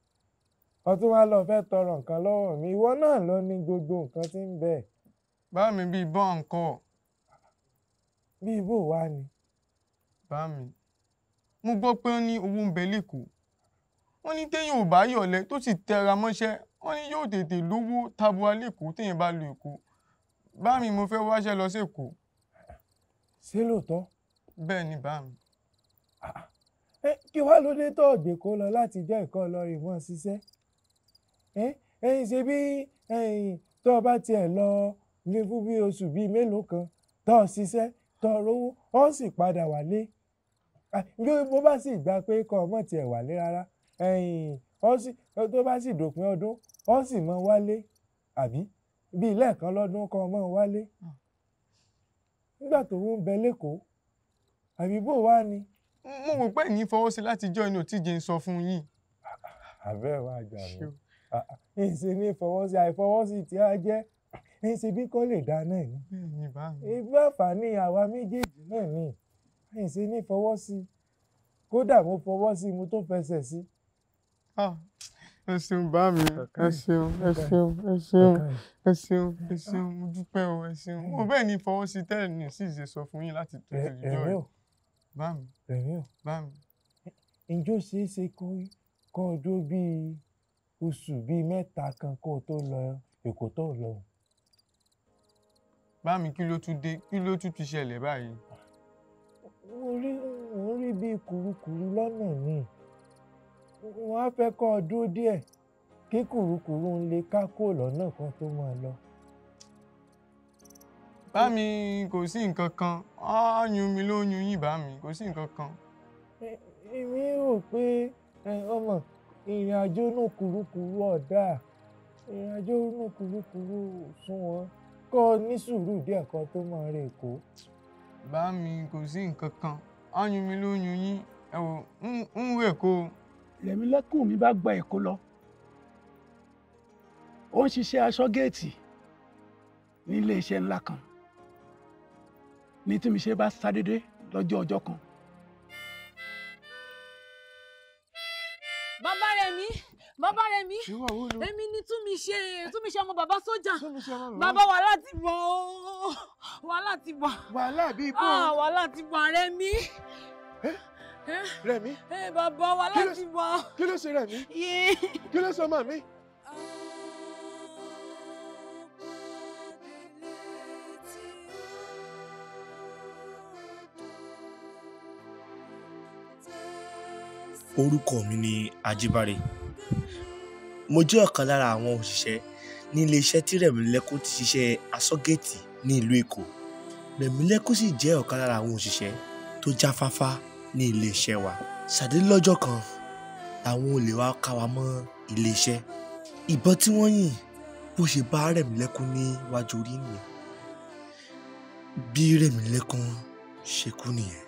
ọtún wá lọ fẹ́ tọrọ nǹkan lọ́wọ́ mi ìwọ náà lọ ní gbogbo nǹkan tí ń bẹ. bá mi bíi bọ́n ńkọ́ bí ibò wá ni. bá mi mo gbọ́ pé wọ́n ní owó ń bẹ lẹ́kọ̀ọ́ wọ́n ní téèyàn ò bá yọ̀lẹ́ tó sì tẹra mọ́ṣẹ́ wọ́n ní yóò tètè lówó tabua lẹ́kọ̀ọ́ téèyàn bá lo èkó bá mi mo fẹ́ wáṣẹ́ lọ èkó ṣé lóòótọ́. bẹ́ẹ̀ ni bá mi. Ẹ, kí wàá ló dé tó ọ̀gbẹ́ kó lọ láti jẹ́ ìkọ́ ṣiṣẹ́ ẹ̀yin ṣe bí tó o bá tiẹ̀ lọ ní fún bí oṣù bíi mélòó kan tó o ṣiṣẹ́ tó o rówó ó sì padà wálé. Bí bó bá sì gbà pé kọ́ ọmọ tiẹ̀ wálé rárá tó bá sì dòpin ọdún ó sì mọ wálé àbí? Bíi lẹ́ẹ̀kan lọ́dún kọ́ ọmọ wálé. Nígbà tó ń bẹ lẹ́kọ̀ọ́ àbí bò wá ni. mo rò pé ní fọwọ́ sí láti jọ́ inú tí jẹ́ ń sọ fún yín. àbẹ́ wa jà mí ìṣe ní ìfọwọ́sí àìfọwọ́sí tí a jẹ́. Ìṣe bí kò lè dá náà ni. ibi àǹfààní àwa méjèèjì náà ni. Ìṣe ní ìfọwọ́sí. Kódà mo fọwọ́ sí mo tó fẹsẹ̀ sí. ẹ ṣeun bá mi. Ẹ ṣeun ẹ ṣeun ẹ ṣeun ẹ ṣeun ẹ ṣeun mo dúpẹ́ o ẹ ṣeun. Mo bẹ́ẹ̀ ni fọwọ́ sí tẹ́lẹ̀ ní sì ṣe sọ fún yín láti tó ìjọ Rẹ̀mí ẹ̀ o. bá mi bá mi. ǹjọ́ ṣeé ṣe o dó bíi oṣù bíi mẹ́ta kan kó o tó lọ èkó tó lọ. bá mi kí ló tún dé kí ló tún ti ṣẹlẹ̀ báyìí. mo rí mo rí bíi kùrukùru lọ́nà ni wọ́n á fẹ́ kó o dúró díẹ̀ kí kùrukùru ń lè ká kó lọ́nà kan tó máa lọ. bá mi kò sí nǹkan kan yún mi ló yún yín bá mi kò sí nǹkan kan. èmi rò pé ọmọ ìrìn àjò inú kùrukùru ọ̀dà. Ìrìn àjò inú kùrukùru sún wọn. Kó o ní sùúrù díẹ̀ kan tó máa rè kó. bá mi kò sí nǹkan kan. Á yún mi ló yún yín. Ẹ wò ń- ń wè kó. O. Rẹ̀mílẹ́kùn mi bá gba Èkó lọ. Ó ń ṣiṣẹ́ aṣọ géètì ní iléeṣẹ́ ńlá kan. Ní tí mi ṣe bá sádédé lọ́jọ́ ọjọ́ kan bàbá rẹ̀ mí èmi ní túnmí ṣe túnmí ṣe ọmọ bàbá sójà. Bàbá wàhálà ti bọ̀ ọ́ wàhálà ti bọ̀. Wàhálà bíi bó ah wàhálà ti bọ̀ rẹ̀ mí. Rẹ̀mí. ẹ bàbá wàhálà ti bọ̀. kí ló ṣe Rẹ̀mí? Yé. Kí ló ṣe ọmọ mi. orúkọ mi ni ajíbáre mo jẹ́ ọ̀kan lára àwọn òṣìṣẹ́ ní iléeṣẹ́ tí rẹ̀mílẹ́kún ti ṣiṣẹ́ aṣọ́gẹ́ẹ̀tì ní ìlú èkó. Rẹ̀mílẹ́kún sì jẹ́ ọ̀kan lára àwọn òṣìṣẹ́ tó jáfáfá ní iléeṣẹ́ wa. Ṣàdédé lọ́jọ́ kan làwọn olè wa ká wa mọ́ iléeṣẹ́ ìbọn tí wọ́n yìn bó ṣe bá rẹ̀mílẹ́kún níwájú orí nìyẹn. Bí rẹ̀mílẹ́kún ṣe kú nìyẹn.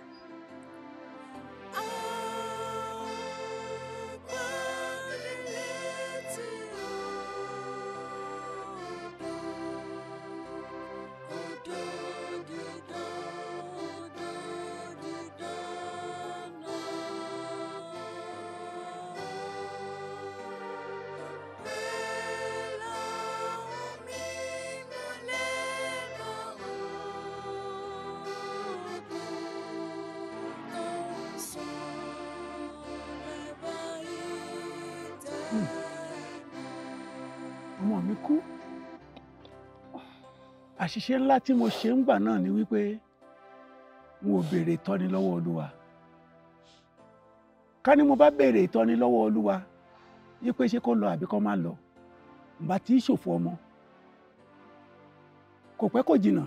Àṣìṣe ńlá tí mo ṣe ń gbà náà ni wípé n ò béèrè ìtọ́ni lọ́wọ́ olúwa. Ká ní mo bá béèrè ìtọ́ni lọ́wọ́ olúwa wípé ṣé kó lọ àbí kó má lọ? Ǹbá tí í ṣòfò ọmọ. Kò pẹ́ kò jìnnà.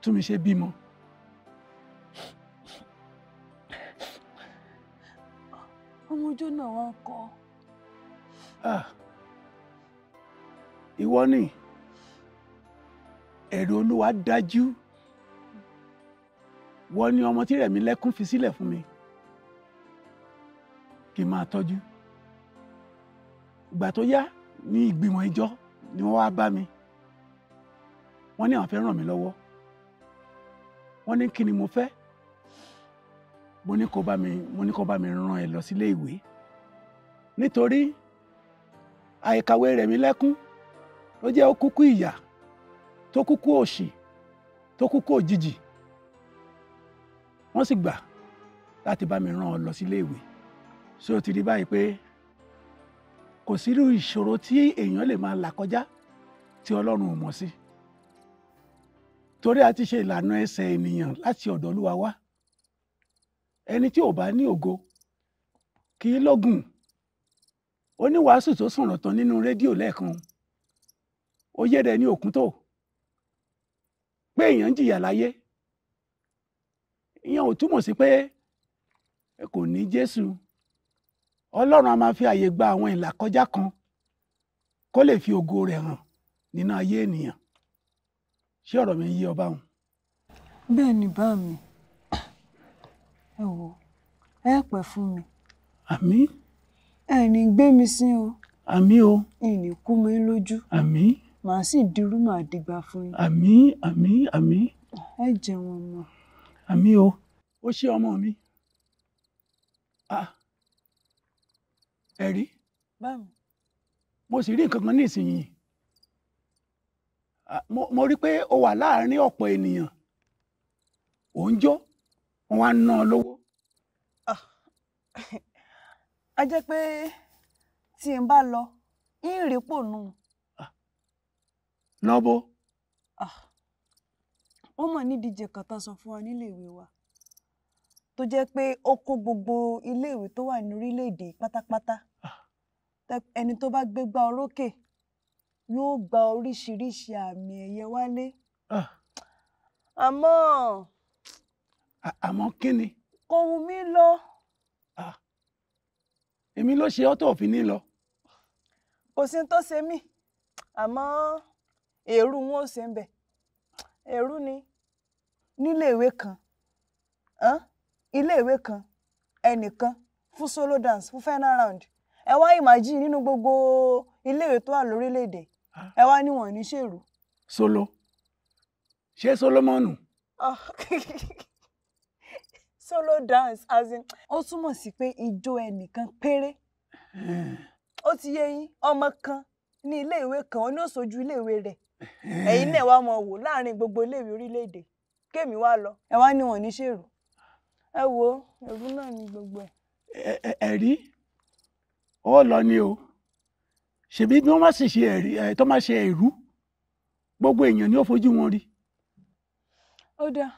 Tún mi ṣe bímọ. Ọmọ ọjọ́ náà ń kọ́. Ah, ìwọ ni ẹ̀rù olúwa dájú. Wọ́n ní ọmọ tí rẹ̀mí lẹ́kún fi sílẹ̀ fún mi kí n máa tọ́jú. Ìgbà tó yá ní ìgbìmọ̀ ìjọ ni wọ́n wá bá mi. Wọ́n ní àwọn fẹ́ ràn mí lọ́wọ́. Wọ́n ní kí ni mo fẹ́? Mo ní kó bá mi mo ní kó bá mi rán ẹ lọ sílé ìwé. Nítorí àìkàwé rẹ̀mí lẹ́kún ló jẹ́ ó kúkú ìyà tó kúkú òṣì tó kúkú òjijì wọ́n sì gbà láti bá mi rán ọ lọ sílé ìwé. Ṣé o ti rí báyìí pé kò sírú ìṣòro tí èèyàn lè máa là kọjá tí ọlọ́run ò mọ̀ sí? Torí a ti ṣe ìlànà ẹsẹ̀ ènìyàn láti ọ̀dọ̀ olúwa wá. Ẹni tí ò bá ní ògo kì í lógun. Oníwàásù tó sọ̀rọ̀ tán nínú rédíò lẹ́ẹ̀kan. Ó yé rẹ ní òkun tó pé èèyàn ń jìyà láyé. Ìyẹn ò túmọ̀ sí pé kò ní Jésù. Ọlọ́run a máa fi àyè gba àwọn ìlàkọjá kan kó lè fi ògo rẹ̀ hàn nínú ayé ènìyàn. Ṣé ọ̀rọ̀ mi yé ọ báwọn. bẹ́ẹ̀ ni bá mi. Ẹ wò ẹ pẹ́ fún mi. Àmì. Ẹ ní gbé mi sí o. Àmì o. Ìní kú mi lójú. Àmì màá sì dirú màá dìgbà fún yín. Àmì àmì àmì. Ẹ jẹun ọmọ. Àmì o. Ó ṣe ọmọ mi. Ah ẹ̀rí bá mi mo sì rí nǹkan kan ní ìsinyìí. Ah, mo mo rí pé o wà láàárín ọ̀pọ̀ ènìyàn. Ò ń jó. Wọn wá ń ná ọ lówó. A jẹ́ pé tí n bá lọ ń rí pò nù lọ́bọ̀ wọ́n mọ̀ ní díje kan tán sọ fún wa níléèwé wa tó jẹ́ pé ó kó gbogbo iléèwé tó wà ní orílẹ̀-èdè pátápátá. Tẹ́- ẹni tó bá gbégbá orókè yóò gba oríṣiríṣi àmì ẹ̀yẹ wálé. Ah. àmọ́ àmọ́ kí ni? kò wù mí lọ. Èmi ló ṣe ọ́ tó fi ní lọ. Kò sí ní tó ṣe mí. Àmọ́ èrú wọn ò ṣe ń bẹ̀. Èrú ni níléèwé kan iléèwé kan ẹnìkan fún solo dance fún final round. Ẹ wá imagine nínú gbogbo iléèwé tó wà lórílẹ̀‐èdè ẹ wá níwọ̀n ní ṣèrú. solo. Ṣé solomoni Ah, solo dance as in ó túmọ̀ sí pé ijó ẹnìkan péré. Ó ti yé yín ọmọ kan ní iléèwé kan ó ní òṣojú iléèwé rẹ̀ ẹ̀yin náà wá mọ̀ wò láàárín gbogbo iléèwé orílẹ̀-èdè. Kémi wá lọ. Ẹ wá níwọ̀n ní ṣèrú ẹ wo èrú náà ní gbogbo ẹ̀. Ẹ̀rí ó lọ ni o. Ṣèbí bí wọ́n má sì ṣe ẹ̀rí ẹ̀ tó má ṣe ẹ̀rú gbogbo èèyàn ni ó fojú wọn rí. Ó dáa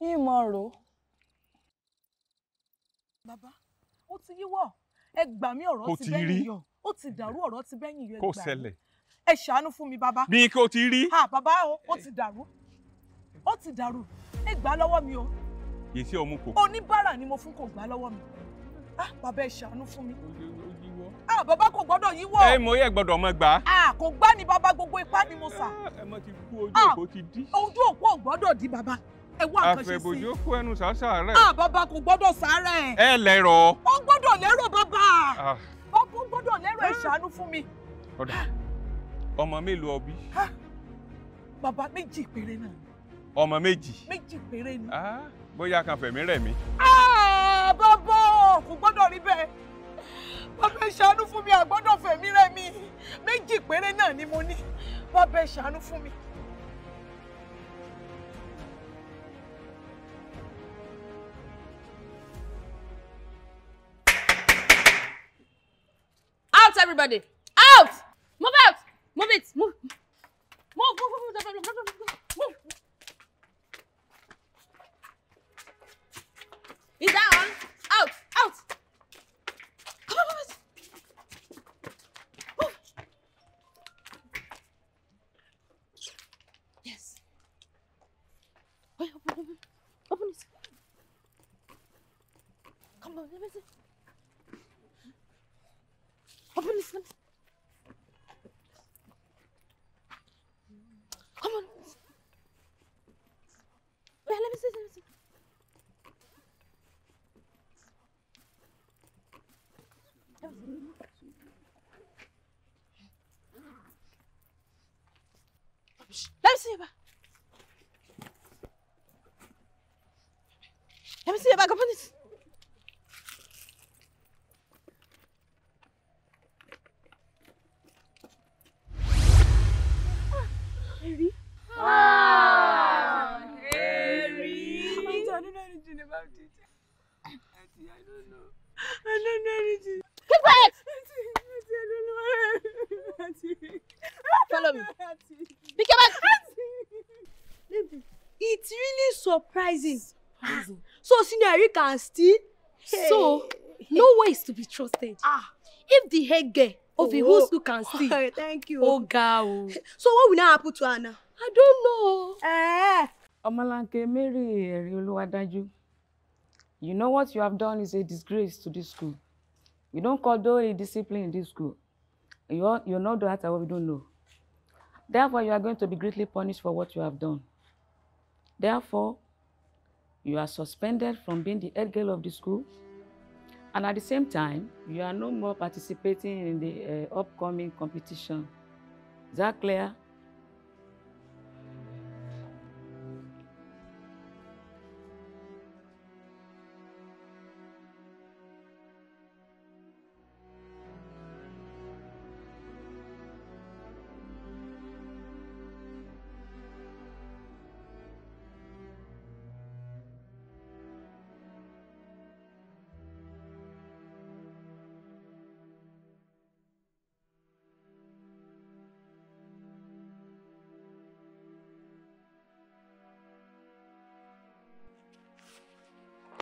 yín mọ̀ rò. Ó. bàbá ó ti yíwọ́. Ẹ gbà mí ọ̀rọ̀ ti bẹ́yìn yọ. Ó ti dàrú ọ̀rọ̀ ti bẹ́yìn yọ ẹ gbà mí. ṣẹlẹ̀ ẹ ṣàánú fún mi bàbá. bí kò ti rí. Ha bàbá o ó ti dàrú. Ó ti dàrú. Ẹ gbà lọ́wọ́ mi o. Yìí sí ọmú kò. oníbàárà ni mo fún kò gbà lọ́wọ́ mi. Ah bàbá ẹ ṣàánú fún mi. Ah bàbá kò gbọ́dọ̀ yíwọ́. Ẹ mọ yẹ gbọ́dọ̀ mọ gbà. Ah kò gbá ni bàbá gbogbo ipá ni mo sà. Ẹ mọ ti kú ojú òpó ti dí. ojú òpó ò gbọ́dọ̀ di bàbá. Ẹ wá nǹkan ṣe sí i. Kó ẹnu sàásà rẹ̀. ah bàbá kò gbọ́dọ̀ sàárẹ̀. Ẹ lẹ́rọ. ó gbọ́dọ̀ lérò bàbá. Bàbá ó gbọ́dọ̀ lérò ẹ ṣàánú fún mi. Ọ̀dà ọmọ mélòó ọbí bàbá méjì péré náà ọmọ méjì méjì péré ni. Ah, bóyá kan fẹ̀mí rẹ̀ mí. Ah, bàbá kò gbọ́dọ̀ rí bẹ́ẹ̀ bàbá ẹ ṣàánú fún mi àgbọ́dọ̀ fẹ̀mí rẹ̀ mi méjì péré náà ni mo ní bàbá ẹ ṣàánú fún mi. Out, everybody! Out! Move out! Move it! Move! Move, move, move, move, move, move. Is that on? Out! Out! Come on, move it! Move! Yes. Wait, open, open, open it. Come on, let me see. Open this one. Come Can steal. So no way is to be trusted. Ah, if the head girl of whole Oh. school can steal. Thank you. Oh, God. So what will now happen to Anna? I don't know. Eh. Ọmọlanke Mary you know what you have done is a disgrace to this school. You don't condone any discipline in this school. You you know that or we don't know. Therefore, you are going to be greatly punished for what you have done. Therefore, you are suspended from being the head girl of the school. And at the same time, you are no more participating in the uh, upcoming competition. Is that clear?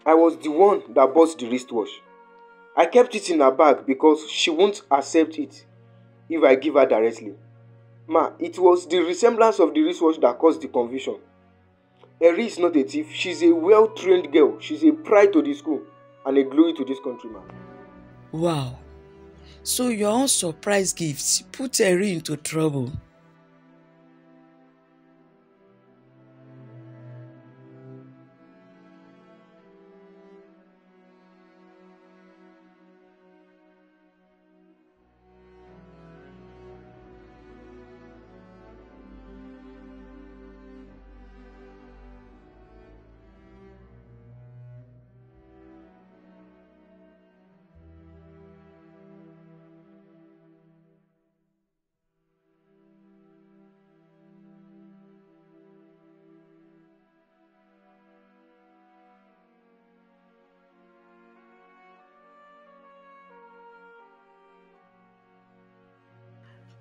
I was the one that bought the wristwatch. I kept it in her bag because she won't accept it if I give her directly. Ma, it was the resemblance of the wristwatch that caused the confusion. Eri is not a thief. She's a well-trained girl. She's a pride to the school and a glory to this country, ma. Wow. So your own surprise gifts put Eri into trouble.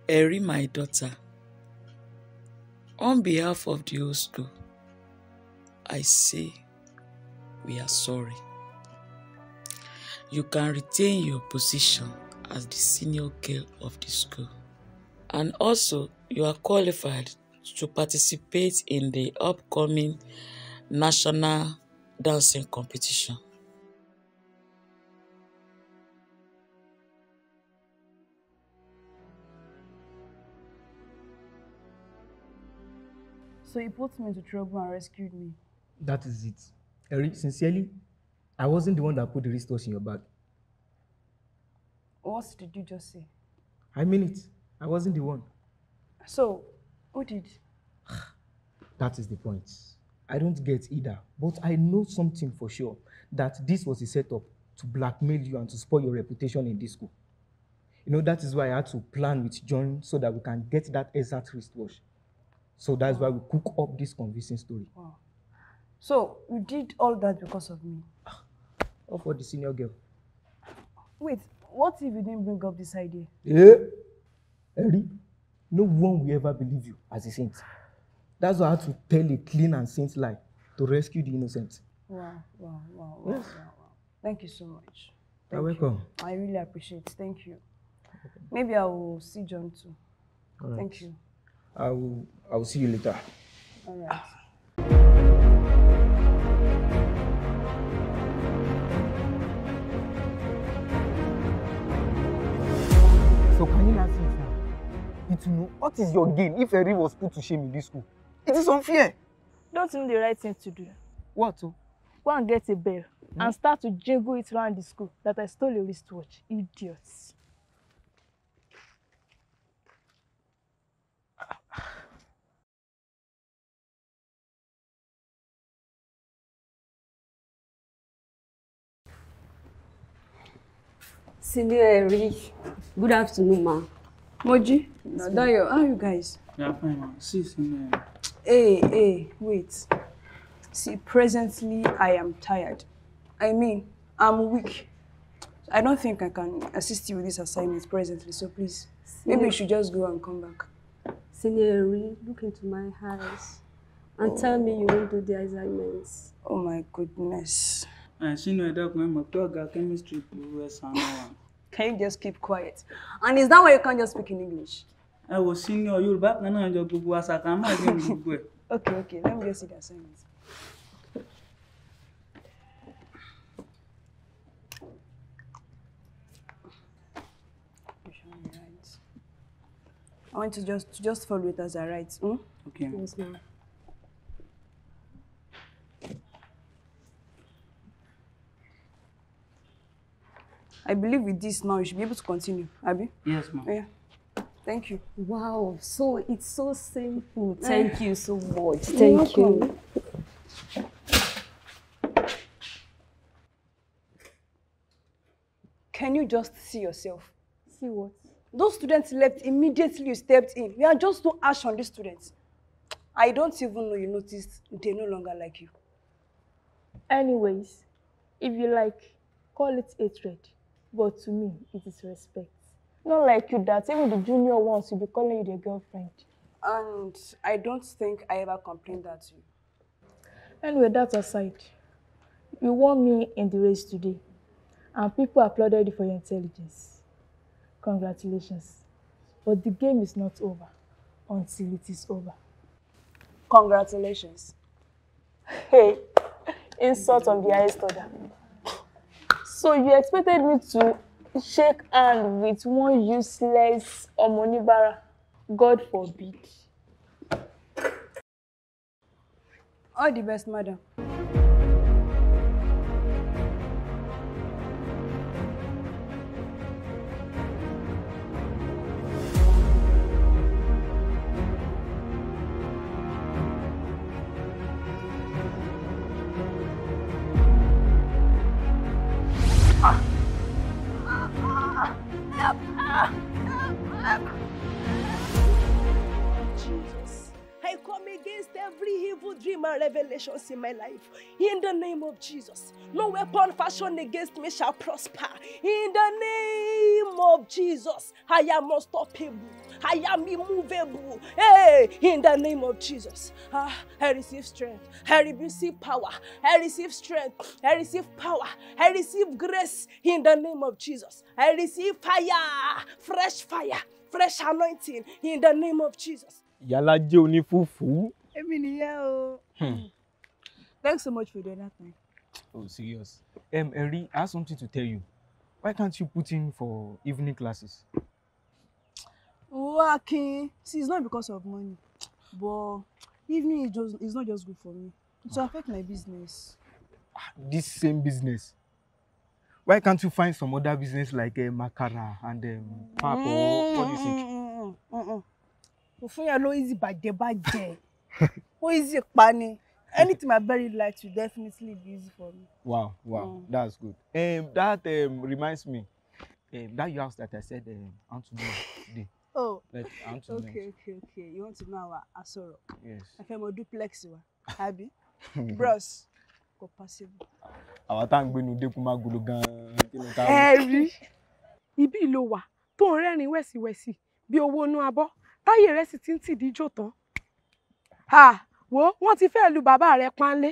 Eri, my daughter, on behalf of the whole school, I say we are sorry. You can retain your position as the senior girl of the school. And also, you are qualified to participate in the upcoming national dancing competition. So he put me into trouble and rescued me. That is it. Eri, sincerely, I wasn't the one that put the wristwatch in your bag. What did you just say? I mean it. I wasn't the one. So, who did? That is the point. I don't get either, but I know something for sure that this was a setup to blackmail you and to spoil your reputation in this school. You know, that is why I had to plan with John so that we can get that exact wristwatch. So that's why we cook up this convincing story. Wow. So, you did all that because of me? All for the senior girl. Wait, what if you didn't bring up this idea? Yeah. Eri, no one will ever believe you as a saint. That's why I had to tell a clean and saint lie to rescue the innocent. Wow, wow, wow, wow, Yes. wow, wow. Thank you so much. You're Thank welcome. You. I really appreciate it. Thank you. Maybe I will see John too. All right. Thank you. I will, I will see you later. All right. So can you see it now? It know what is your gain if Eri was put to shame in this school? It is unfair. Don't you know the right thing to do? What? Oh? Go and get a bell and start to jingle it around the school that I stole a wristwatch. Idiots. Senior Eri, good afternoon, ma. Moji, Dayo, how are you guys? Yeah, fine, ma. See, senior. Eh? Hey, hey, wait. See, presently I am tired. I mean, I'm weak. I don't think I can assist you with this assignment presently, so please, maybe you should just go and come back. Senior Eri, look into my eyes and oh. tell me you won't do the assignments. Oh my goodness. Ẹ̀ sínú ẹ̀dá ọkùnrin mọ̀ pé ọ̀gá chemistry kò ẹ̀ sànú wa. Can you just keep quiet? And is that why you can't just speak in English? Ẹ wò senior Yorùbá kan náà jọ gbogbo àṣàkà máa ní gbogbo ẹ̀. Okay, okay, let me just see the assignment. I want to just to just follow it as I write. Hmm? Okay. Yes, ma'am. I believe with this now you should be able to continue, Abby. Yes, ma'am. Yeah. Thank you. Wow, so it's so simple. Eh. Thank you so much. You're Thank you. Can you just see yourself? See what? Those students left immediately you stepped in. We are just so harsh on these students. I don't even know you noticed they no longer like you. Anyways, if you like, call it hatred. But to me, it is respect. Not like you that even the junior ones will be calling you their girlfriend. And I don't think I ever complained that to you. Anyway, that aside, you won me in the race today, and people applauded you for your intelligence. Congratulations. But the game is not over until it is over. Congratulations. Hey, insult on the highest order. So you expected me to shake hand with one useless Omonibara? God forbid. All the best, madam. And revelations in my life. In the name of Jesus. No weapon fashioned against me shall prosper. In the name of Jesus. I am unstoppable. I am immovable. Hey, in the name of Jesus. Ah, I receive strength. I receive power. I receive strength. I receive power. I receive grace in the name of Jesus. I receive fire. Fresh fire. Fresh anointing in the name of Jesus. Yàrá jẹ́ onífùfù. Èmi nìyẹn o. Thanks so much for the other time. Oh, serious. Um, Eri, I have something to tell you. Why can't you put in for evening classes? Oh, Akin, see, it's not because of money, but evening is just it's not just good for me. It will affect my business. This same business. Why can't you find some other business like uh, Makara and um, Pap or what do you think? Òfin yẹn ló easy bàjẹ́ bàjẹ́. Ó easy pa ni. Anything I very like to definitely be easy for me. Wow, wow, Mm. that's good. Um, that um, reminds me, um, that house that I said um, I want to know today. Oh, Like, I okay, okay, okay. You want to know our Asoro? Yes. Ẹ fẹ́ mọ duplex wa, àbí? Bros, kò possible. Àwa tá à ń gbénu Dékun Mágolo gan-an kí ni ká ẹ rí ibi ló wà tó ń rẹ́rìn wẹ̀sìwẹ̀sì bí owó inú abọ́ táyé rẹ̀ sì ti ń tìdí jò tán. Wo wọ́n ti fẹ́ lu bàbá rẹ̀ pánlé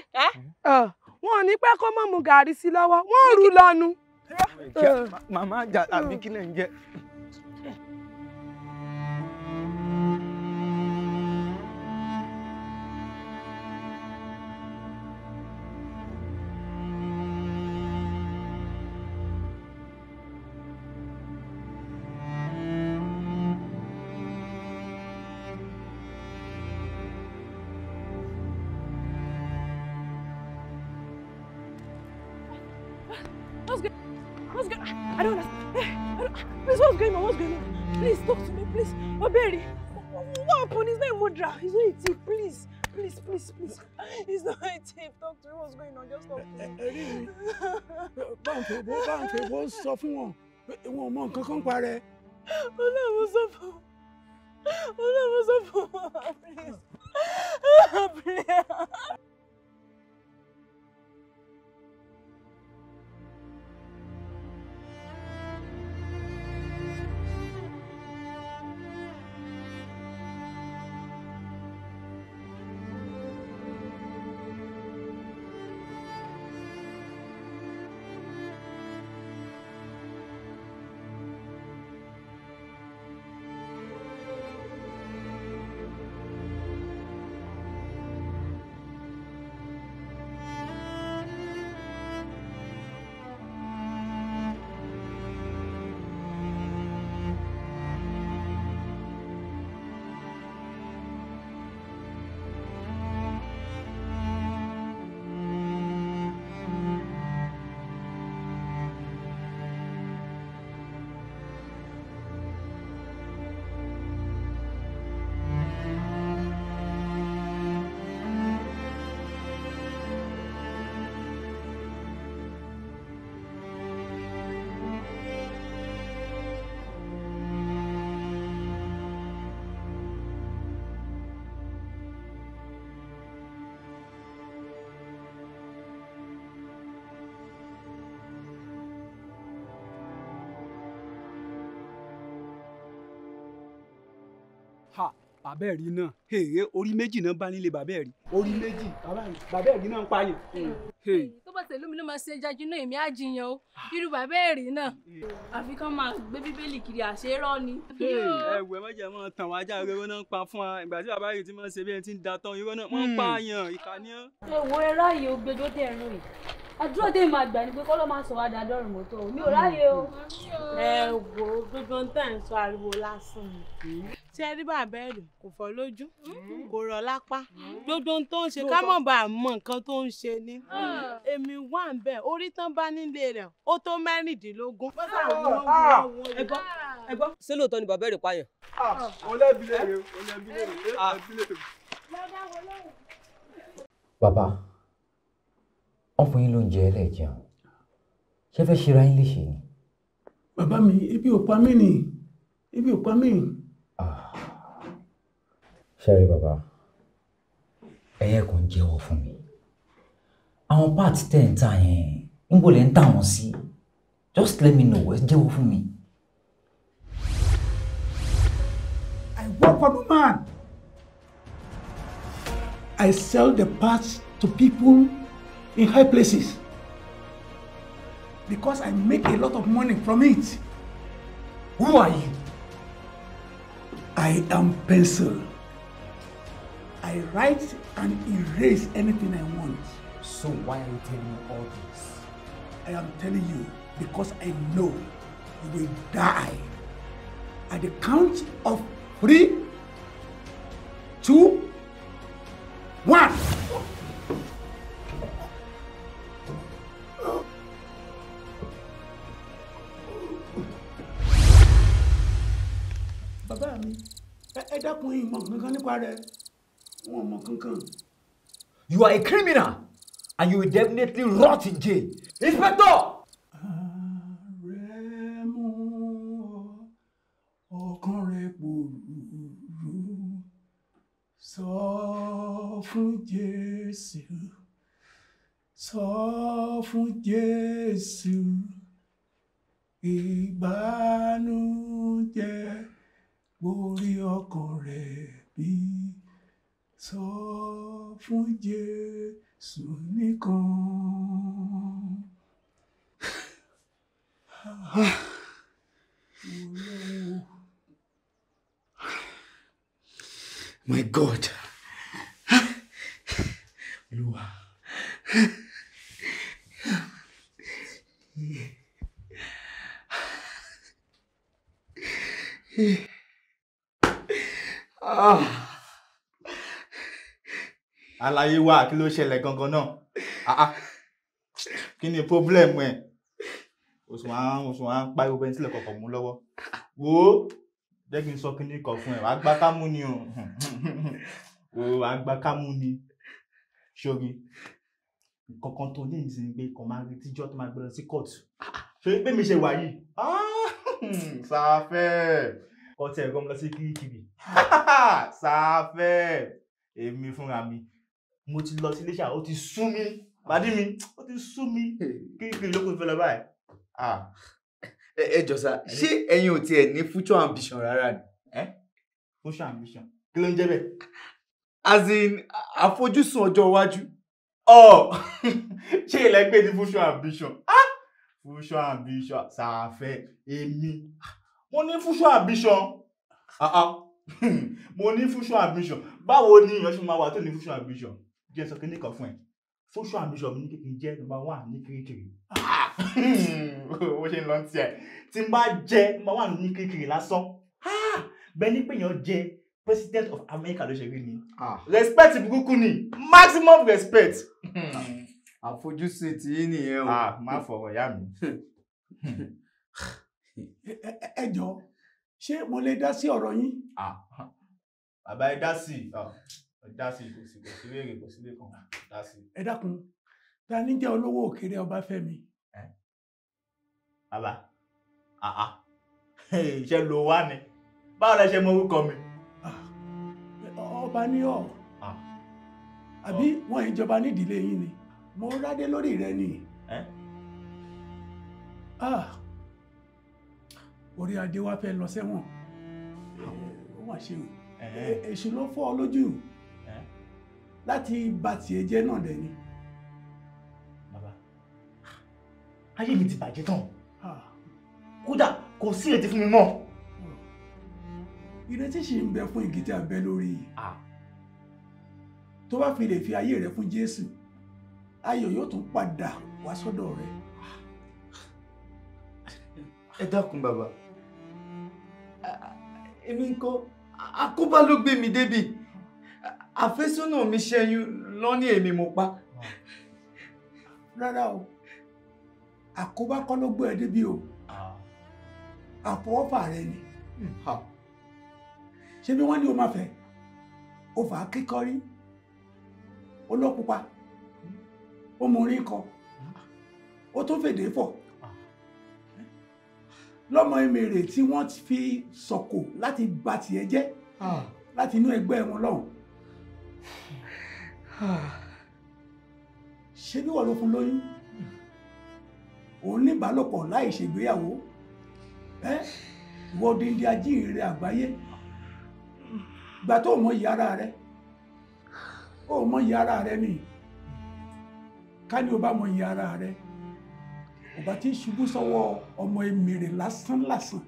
wọn ò ní pẹ́ kó mọ̀ mu gàrí sí lọ́wọ́ wọ́n rú lọ́nu. Màmá àjà àbí kí lẹ̀ ń jẹ́? Báńkì èbó báńkì èbó sọ fún wọn wọn ò mọ nǹkan kan pa rẹ̀. Ọlọ́run sọ fún Ọlọ́run sọ fún. Please. Bàbá ẹ̀rí náà. Èèrè orí méjì náà bá nílé bàbá ẹ̀rí orí méjì. Bàbá ẹ̀rí náà ń pààyàn. tó bá tẹ̀lé mi ló máa ṣe jájú náà èmi á jiyàn o. Irú bàbá èrè náà. Àfi kán máa gbé bíbélì kiri àṣerọ́ ni. ẹ wẹ mọ̀jẹ̀ mọ̀ tàn wá já irọ́ náà ń pa fún wa. Ìgbà tí bàbá yìí ti máa ṣe bí ẹni tí ń da tán irọ́ náà ń pààyàn ìkànnì. ẹ wo ẹ ráàyè o gbẹjọ tẹ ẹrù yìí àdúrà tẹ máa gbà ní pé kọ́ ló máa sọ wá dáadọ́rùn mọ́tò mi ò ráàyè o. ẹ wo gbogbo ń tẹ̀ ń sọ ariwo lásán ni tí ẹ rí bàbá ẹ̀rù kò fọ́ lójú kò rọ̀ lápá gbogbo ohun tó ń ṣe ká mọ̀ bá a mọ nǹkan tó ń ṣe ni èmi wà ń bẹ̀ orí tán bá nílé rẹ̀ ó tó mẹ́rìndínlógún. ṣé lóòótọ́ ni bàbá ẹ̀rẹ̀ pààyàn. olẹ́bílẹ̀ rẹ̀ olẹ́bílẹ̀ rẹ̀ olẹ́bílẹ̀ rẹ̀. bàbá wọn fún yín lóúnjẹ ẹlẹ́ẹ̀jẹun ṣé fẹ́ ṣe ra yín léṣe ni. bàbá mi ebi ò pa mí nì ebi ò pa mí. ṣẹ́rí bàbá ẹ̀yẹ ń jẹ́wọ́ fún mi àwọn páàtì tẹ̀ ń tà yẹn níbo lẹ̀ ń tà wọ́n sí just let me know ẹ jẹ́wọ́ fún mi. I work for no man. I sell the parts to people in high places because I make a lot of money from it. Who are you? I am pencil. I write and erase anything I want. So why are you telling me all this? I am telling you because I know you will die. At the count of three, two, one. Bàbá mi ẹ- dákun yìí mọ kankan nípa rẹ wọn mọ kankan. You are a criminal and you will definitely rot in jail. Inspector! Ọkàn rẹ̀ pòrúurú sọ fún Jésù sọ fún Jésù ìbànújẹ́ borí ọkàn rẹ̀ bí sọ fún Jésù nìkan. My God. Olúwa. Ah. Àlàyé wa kí ló ṣẹlẹ̀ gangan náà? Ah, ah. kí ni problem ẹ̀? Oṣù wa oṣù wa ń pariwo bẹ́ẹ̀ sílẹ̀ kọ̀ọ̀kan mú lọ́wọ́. Wo jẹ́ kí n sọ kíní kan fún ẹ wàá gbá kámú ni o. Wàá gbá kámú ni. Sórí nǹkan kan tó ní ìsinmi pé kàn máa retí jọ́ tó máa gbé lọ sí kóòtù ṣé pé mi ṣe wà yìí? Ah, sáfẹ́ kọ́tẹ́ ẹ̀rọ mi lọ sí kirikiri sáfẹ́ èmi fúnra mi mo ti lọ sí iléṣà ó ti sú mi pàdé mi ó ti sú mi kirikiri ló kó fẹ́ lọ báyìí. Ah. ẹ ẹ jọ sá ṣé ẹ̀yin ò tiẹ̀ ní future ambition rárá ni. future ambition kí ló ń jẹ́ bẹ́ẹ̀. as in àfojúsùn ọjọ́ iwájú. ọ ṣé ilẹ̀ gbé ní future ambition Ah! future ambition ṣàfẹ́ èmi mo ní future ambition Ah, ah. mo ní future ambition báwo ni èèyàn ṣe máa wà tó ní future ambition jẹ́ sọ kí ní kan fún ẹ. Future ambition mi ní n jẹ́ number one ní kirikiri bó ṣe ń lọ tiẹ̀ tí n bá jẹ́ number one ní kirikiri lásán. Ah, bẹ́ẹ̀ ni pé èèyàn jẹ́ president of America ló ṣe rí ni. Respect burúkú ni. Maximum respect. àfojúsùn tí yín nìyẹn o. ah má fọwọ́ yá mi. Ẹ- jọ ṣé mo lè dá sí ọ̀rọ̀ yín. bàbá ẹ dá sí ẹ dá sí kò sí kò sí léèrè kò sí lẹ́kàn dá sí ẹ dákun ta ní jẹ́ olówó òkèèrè Ọbáfẹ́mi. bàbá iṣẹ́ lo wá ni báwo lẹ ṣe mọ orúkọ mi. ọba ní ọ àbí wọn ìjọba nídìílé yín ni mo rádé lórí rẹ ni. Ah, orí adé wa fẹ́ lọ sẹ́wọ̀n. Ó mà ṣe o. E- èṣù ló fọ́ ọ lójú. Láti bà tiẹ̀ jẹ́ náà dẹ̀ ni. bàbá ayé mi ti bàjẹ́ tán. Kódà kò sí ètí fún mi mọ́. ìrètí sì ń bẹ fún igi tí a bẹ́ lórí. Yìí tó bá fi lè fi ayé rẹ fún Jésù ayọ̀ yóò tún padà wá sọ́dọ̀ rẹ. ẹ dákun bàbá èmi ńkọ́ àkóbá ló gbé mi débi. Àfẹ́sọ́nà mi ṣẹ́yún lọ́ní èmi mo pa. rárá o. Àkóbá kọ́ ló gbé ẹ débi o. Àfọwọ́fà rẹ ni. Ṣé bí wọ́n ní o máa fẹ́? O fà á kíkọ́rí olópupa ó mú orí kọ. Ó tún fèdè fọ̀ lọ́mọ emèrè tí wọ́n fi sọ̀kò láti bà tiẹ̀ jẹ́ láti inú ẹgbẹ́ wọn lọ́hùn. Ṣé bí wọ́n ló fún lóyún? Òun ní ìbálòpọ̀ láì ṣègbéyàwó. Ìwọ díndí ajíhìnrere àgbáyé. Gbà tó mọ ìyá ara rẹ ó mọ ìyá ara rẹ ni. Ká ní o bá mọ ìyá ara rẹ ò bá ti ṣubú sọ́wọ́ ọmọ emèrè lásán.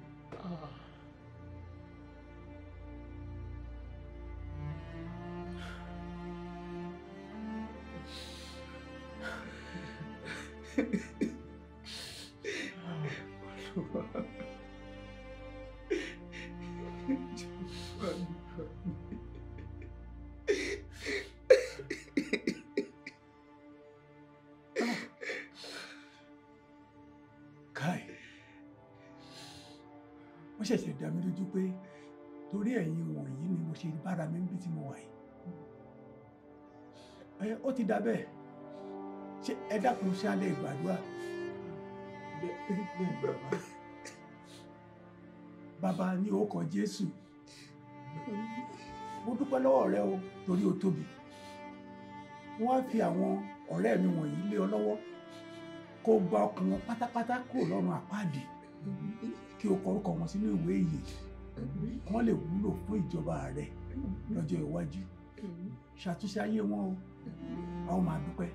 Ṣe bára mi níbi tí mo wà yìí. Ẹ ó ti dá bẹ́ẹ̀ ṣé ẹ dákun ṣe alẹ́ ìgbàdúrà bàbá ní orúkọ Jésù. Mo dúpẹ́ lọ́wọ́ rẹ o torí o tóbi. Wọ́n á fi àwọn ọ̀rẹ́ mi wọ̀nyí lé ọ lọ́wọ́. Kó gba ọkàn pátápátá kúrò lọ́rùn àpáàdì. Kí o kọ orúkọ wọn sínú ìwé ìyè wọ́n lè wúlò fún ìjọba rẹ lọ́jọ́ iwájú. Ṣàtúnṣe ayé wọn o. Àwọn máa dúpẹ́.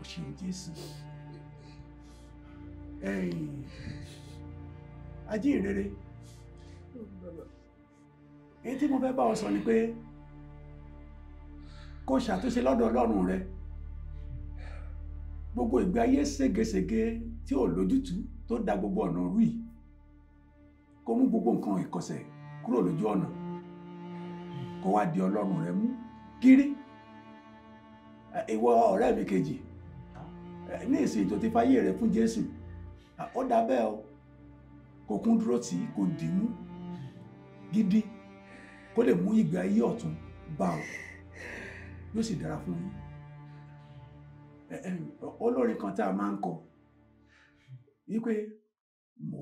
O ṣeun Jésù. Ẹ̀yìn ajínrere èyí tí mo fẹ́ bá ọ sọ ni pé kó ṣàtúnṣe lọ́dọ̀ Ọlọ́run rẹ. Gbogbo ìgbé ayé ségesège tí ò lójútùú tó da gbogbo ọ̀nà rú yìí kó mú gbogbo nǹkan ìkọsẹ̀ kúrò lójú ọ̀nà. Kó wá di Ọlọ́run rẹ mú. Gírí ìwọ ọ̀rẹ́ mi kejì. Ní ìsìn tó ti fáyé rẹ fún Jésù. Ó dá bẹ́ẹ̀ o. Kó kún dúró tì í kó dì í mú. Gidi. Kó lè mú ìgbé ayé ọ̀tun bá ọ. Yóò sì dára fún yín. Olórin kan tá a máa ń kọ. Wípé mo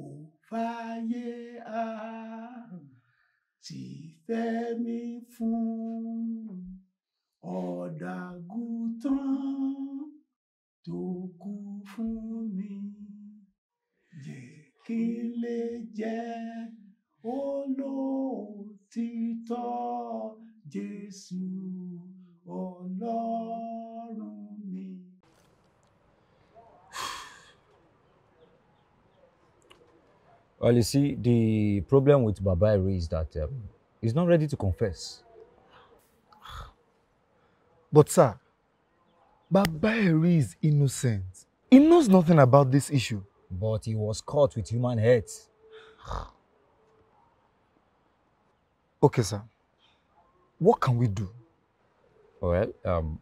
fàyè á ti fẹ́ mi fún ọ̀dàgùtàn tó kú fún mi jẹ́ kí lè jẹ́ olóòtítọ́ Jésù Ọlọ́run. Well, you see, the problem with Baba Ere is that um, he's not ready to confess. But sir, Baba Ere is innocent. He knows nothing about this issue. But he was caught with human heads. Okay, sir. What can we do? Well, um,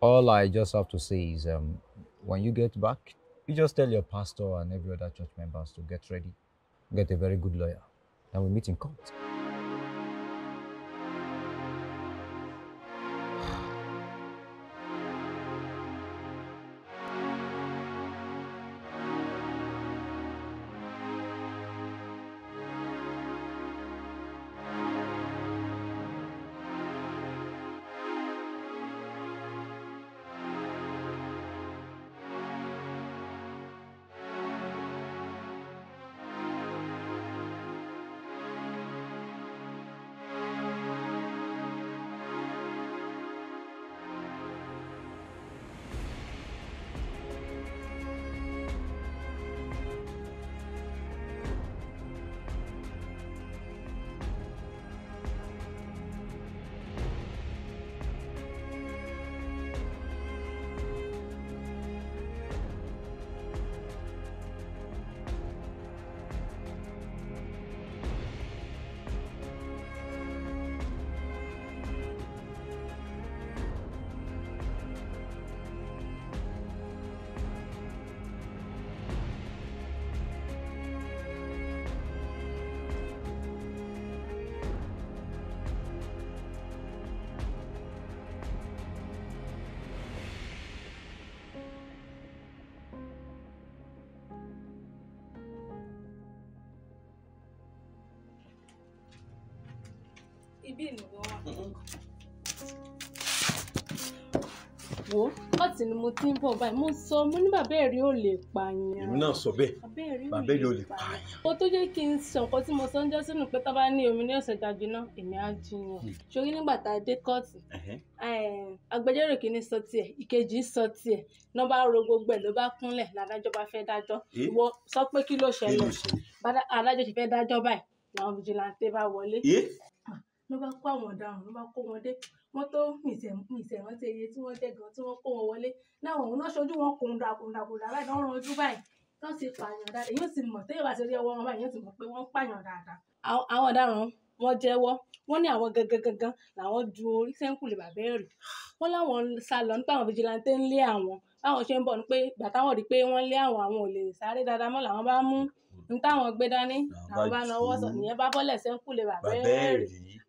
all I just have to say is um, when you get back, you just tell your pastor and every other church members to get ready. Get a very good lawyer. And we meet in court. Ibi ìnìyàn wà. wo láti ni mo ti ń bọ̀ báyìí. Mo sọ mo ní bàbá ẹ̀rí ò lè pààyàn. èmi náà sọ bẹ́ẹ̀. Bàbá ẹ̀rí ò lè pààyàn. kó tó jẹ́ kí n sọ nǹkan tí mo sọ ń jọ́ sínú pé tó bá ní omi ní ọ̀sẹ̀ jáde náà èmi á jiyàn ṣorí nígbà tá a dé kóòtù agbẹjọ́rò kìíní sọ tiẹ̀ ìkejì sọ tiẹ̀. Náà bá ro gbogbo ẹ̀ ló bá kúnlẹ̀ ládájọ́ bá fẹ́ dájọ́. Eh? ìwọ sọ pé kí ló ṣẹlẹ̀? adájọ́ ṣe fẹ́ dájọ́ báyìí làwọn fìjìláńtẹ́ bá wọlé. Eh? Ló bá kó àwọn ọ̀daràn ló bá kó wọn dé. Wọ́n tó mìsẹ̀ rántí iye tí wọ́n jẹ́ gan tí wọ́n kó wọn wọlé. Náà òun náà ṣojú wọn kùndà kùndà kùndà láì náà ràn ojú báyìí. Tó ti pààyàn dáadáa. Yóò sì mọ̀ téèyàn bá ti rí ọwọ́ wọn báyìí yóò sì mọ̀ pé wọ́n ń pààyàn dáadáa. Àwọn ọ̀daràn wọn jẹ́wọ́. Wọ́n ní àwọn gangan gangan làwọn ju orí sẹ́ńkùlì bàbá ẹ̀rì wọ́n láwọn sá lọ nípa àwọn fìjìláńtẹ́ ń lé àwọn. Báwọn ṣe ń bọ̀ ni pé ìgbà táwọn rí i pé wọ́n lé àwọn àwọn ò lè sáré dáadáa mọ́ làwọn bá mú. Ní táwọn gbé dání làwọn bá nawọ́ sọ nìyẹn bá bọ́lẹ̀ sẹ́ńkùlì bàbá ẹ̀rì.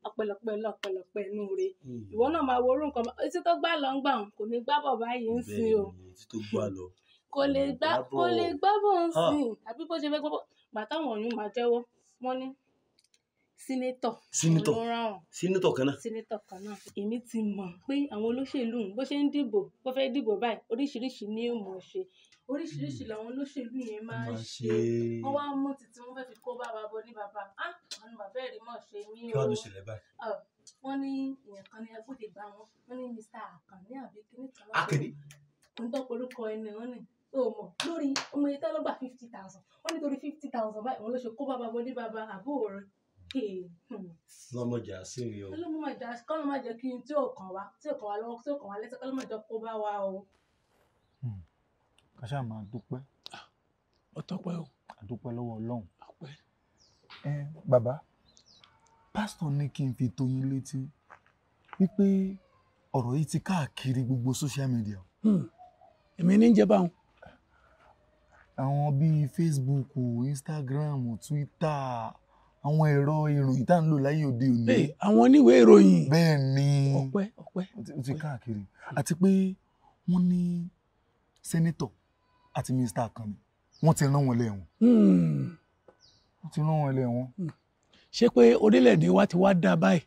Ọ̀pẹ̀lọpẹ̀ lọ̀pẹ̀lọpẹ̀ inú re ìwọ náà máa wo orú nǹkan etí tó gbá lọ ń gbà wọn kò ní gbá bọ̀ báyìí ń sin o. Gbà kò lè gbá kò lè gbá bọ̀ ń Ah. sìn. Àbí bó ṣe fẹ́ gbọ́ bọ̀ gbà táwọn ọ̀yún máa jẹ́wọ́ wọ́n ní sínétọ̀. Sínétọ̀. wọn Sínétọ̀ kan náà. sínétọ̀ kan náà. Èmi ti mọ̀ pé àwọn olóṣèlú bó ṣe ń dìbò bó fẹ́ dìbò báyìí oríṣiríṣi ní yóò mọ̀ ṣe oríṣiríṣi làwọn olóṣèlú yẹn máa ń ṣe. wọ́n wá mú títí wọ́n fẹ́ fi kó bá bọ ní bàbá. Ah àwọn bàbá ẹ̀rí mọ̀ ṣe mí kí o wàá ló ṣẹlẹ̀ báyìí. Ah, wọ́n ní èèyàn kan ní agbódegbà wọn. Wọ́n ní mr akànní àbí kíní kan Akànní? ń tọ́ orúkọ ẹni wọn ni ó mọ̀. Lórí ọmọ yìí tọ́lọ́gbà fifty thousand. Wọ́n nítorí fifty thousand báyìí wọ́n ló ṣe kó bàbá bọ ní bàbá. Àbúrò rẹ̀ lọ́mọjà sí rí o. ọlọ́mọ máa jà kọ́lọ́ máa jẹ́ kí n tí ò kàn wá tí ò kàn wá lọ́wọ́ tí ò kàn wá lẹ́sẹ̀ kọ́lọ́ máa jẹ́ kó bá wa o. ká ṣáà máa dúpẹ́. ó tọ́pẹ́ o. àdúpẹ́ lọ́wọ́ ọlọ́run. ọpẹ́. ẹ bàbá pásítọ̀ ní kí n fi tó yín létí wípé ọ̀rọ̀ yìí ti káàkiri gbogbo social media. Hmm. èmi ní jẹ́ báwọn. àwọn bíi facebook instagram twitter àwọn ẹ̀rọ ìròyìn tá à ń lò láyé òde òní. Àwọn oníwèé ìròyìn. bẹ́ẹ̀ ni ọpẹ́ ọpẹ́. ó ti káàkiri àti pé wọ́n ní sẹ́nẹ́tọ̀ àti kan ni wọ́n ti rán wọn lẹ́wọ̀n. Hmm. wọ́n ti rán wọn lẹ́wọ̀n. ṣé pé orílẹ̀-èdè wa ti wá dá báyìí.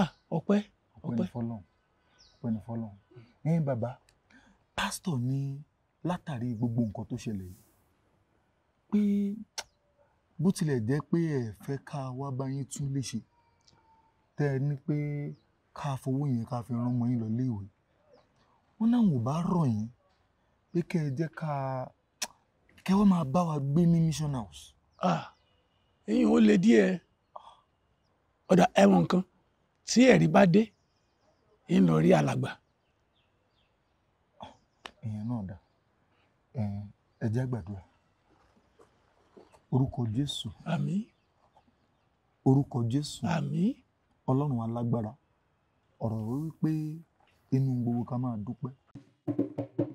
ah ọpẹ́ ọpẹ́ fọ́lọ́run ọpẹ́ ní fọ́lọ́run ẹ̀yin bàbá pásítọ̀ ní látàrí gbogbo nǹkan tó ṣẹlẹ̀ yìí pé bó tilẹ̀ jẹ́ pé ẹ fẹ́ ká wá bá yín tún léṣe tẹ́ ẹ ní pé ká fowó yẹn ká fi rán ọmọ yín lọ léèwé wọn náà ò bá rọ̀ yín pé kẹ́ ẹ jẹ́ ká kẹ́ wọ́n máa bá wa gbé ní mission house. ah eyín ó le díẹ̀. Ọ̀dà ẹ̀wọ̀n kan tí ẹ̀rí bá dé ń lọ rí alàgbà. èèyàn náà dá ẹ jẹ́ gbàdúrà. Orúkọ jésù. Àmín. Orúkọ jésù. Àmín. Ọlọ́run alágbára. Ọ̀rọ̀ wípé inú gbogbo ká máa dúpẹ́. performed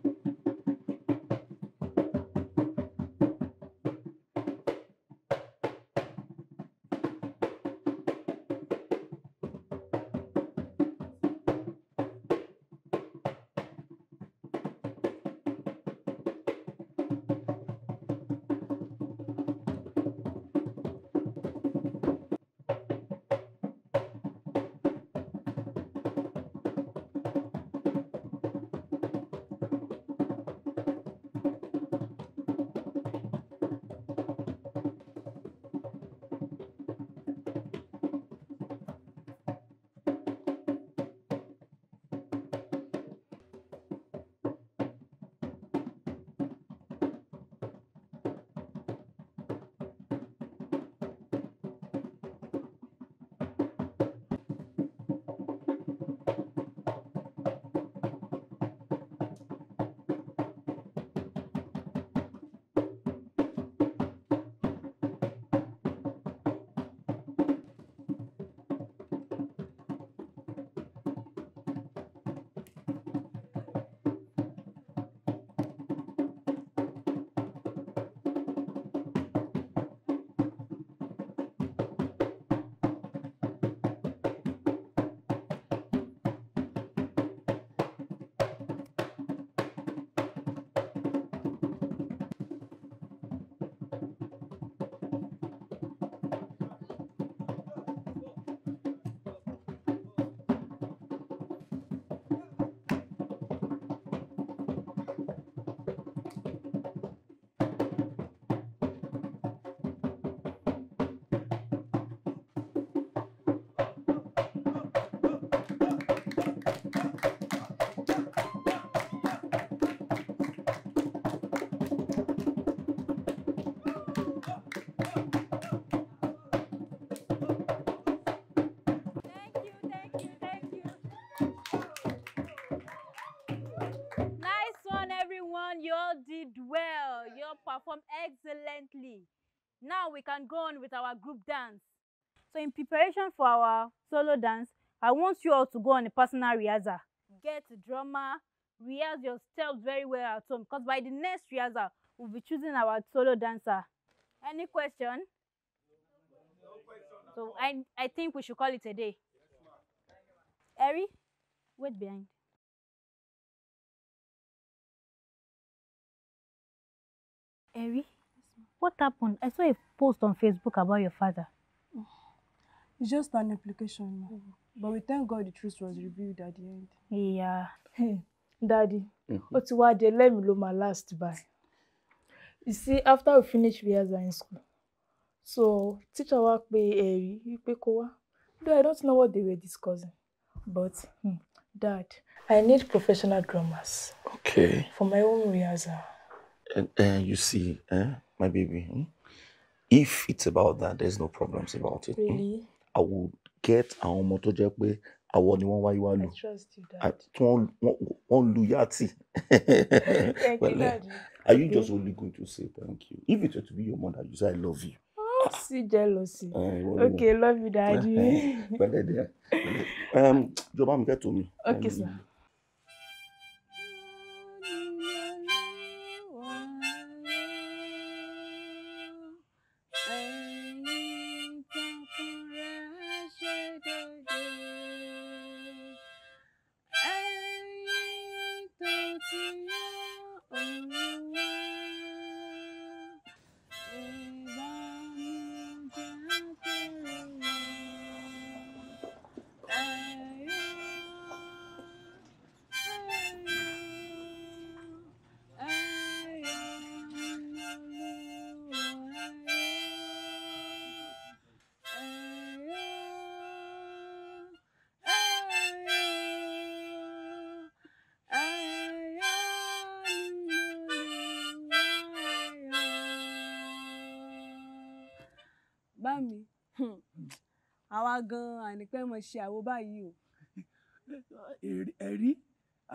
Can go on with our group dance. So in preparation for our solo dance, I want you all to go on a personal rehearsal. Get a drummer, rehearse your steps very well at home because by the next rehearsal, we'll be choosing our solo dancer. Any question? So I, I think we should call it a day. Eri, wait behind. Eri, what happened? I saw a post on Facebook about your father. It's just an implication, ma. But we thank God the truth was revealed at the end. Yeah. Hey, Daddy, ó ti wá di ẹlẹ́mìí ló máa last by. You see, after we finish rehearsal in school, so teacher wa pe Ẹ̀rí wípé kó wá. Though I don't know what they were discussing, but hmm, Dad, I need professional drummers Okay. for my own rehearsal. And, uh, you see, eh, my baby, hmm, if it's about that, there's no problems about it. hmm. Really? I will get àwọn ọmọ tó jẹ́ pé àwọ̀ ni wọ́n wáyé wá I lù. trust you, Dad. wọ́n lu yàtì. Thank you, Pẹ̀lẹ́. Daddy. Are you just only going to say thank you? If it were to be your mother, you say I love you. Oh, see jealousy. Eh, ìwọ ni Okay, mo- love you, Daddy. Pẹ̀lẹ́ díẹ̀. Pẹ̀lẹ́. Um, Jọba mi kẹ́tù mi. Okay, sir. Mọ̀ ṣe àwo báyìí o. Ẹ̀rí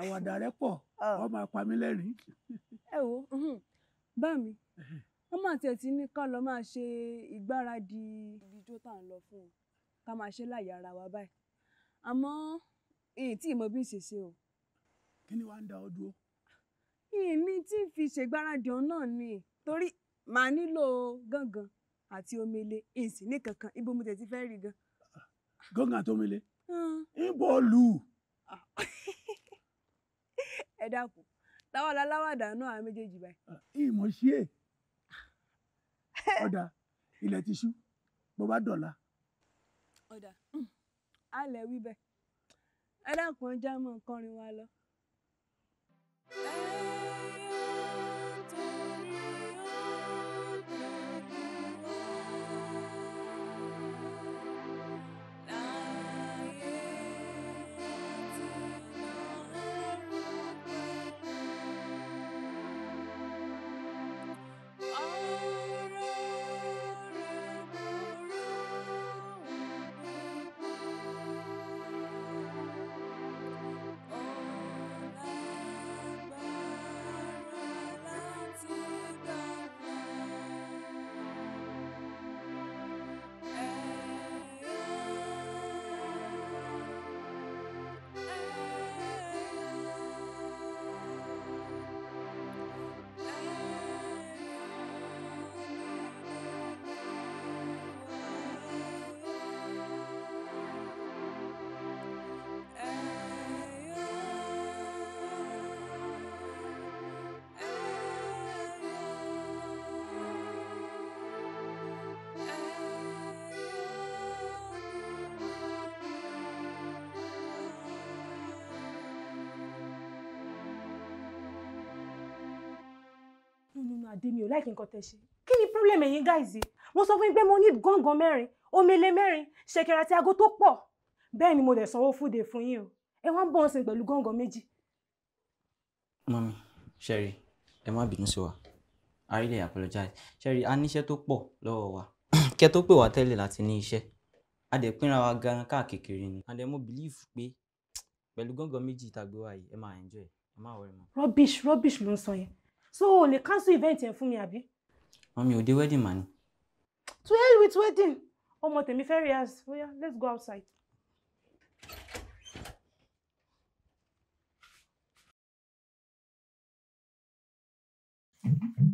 àwàdà rẹ pọ̀ ọ máa pa mí lẹ́rìn-ín. Ẹ wo, bá mi, wọ́n máa ti ní ká lọ máa ṣe ìgbáradì ìjó tá à ń lọ fún un. Ká máa ṣe láyé ara wa báyìí. Àmọ́ èyí tí ìmọ̀ bí ń ṣe ṣe o. kí ni wàá ń da ọ dúró. Ìní tí ń fi ṣègbáradì ọ̀hún náà ni torí màá nílò gángan àti omele ìsìn ní kankan ibo mo tẹ̀ ti fẹ́ rí gan. Gángan tó mi. Hmm. ìbò lù. Ẹ dákun, táwa láwàdà náà àwọn méjèèjì báyìí. ìmọ̀ sí è. ọ̀dà ilẹ̀ ti ṣú bó bá dọ̀la. Ọ̀dà, á lẹ̀ wí bẹ́ẹ̀. Ẹ dákun já mọ́ kọrin wa lọ. Adé mi ò láìkí nǹkan tẹ́ ṣe. Kí ni problem ẹ̀yin guys? Mo sọ fún yín pé mo ní gángan mẹ́rin omele mẹ́rin ṣẹ̀kẹ̀rẹ̀ àti aago tó pọ̀. Bẹ́ẹ̀ ni mo dẹ̀ sanwó fúde fún yín o. Ẹ wá ń bọ̀ ọ́n sìn pẹ̀lú gángan méjì. mọ́mí ṣẹ́rí ẹ má bínú sí wa. I really apologize. Ṣẹ́rí a níṣẹ́ tó pọ̀ lọ́wọ́ wa. Kẹ́ tó pè wá tẹ́lẹ̀ láti ní iṣẹ́. A dẹ̀ pínra wa gan káàkiri ni. And then mo believe pé pẹ̀lú gángan méjì tá a gbé wá yìí ẹ máa enjoy ẹ má worry mọ́. rubbish rubbish ló ń sọ yẹn so o lè cancel event yẹn fún mi àbí mọ́mí òde wedding mà ni. to hell with wedding ọmọ tèmi fẹ́ rehearse oya let's go outside. Dad,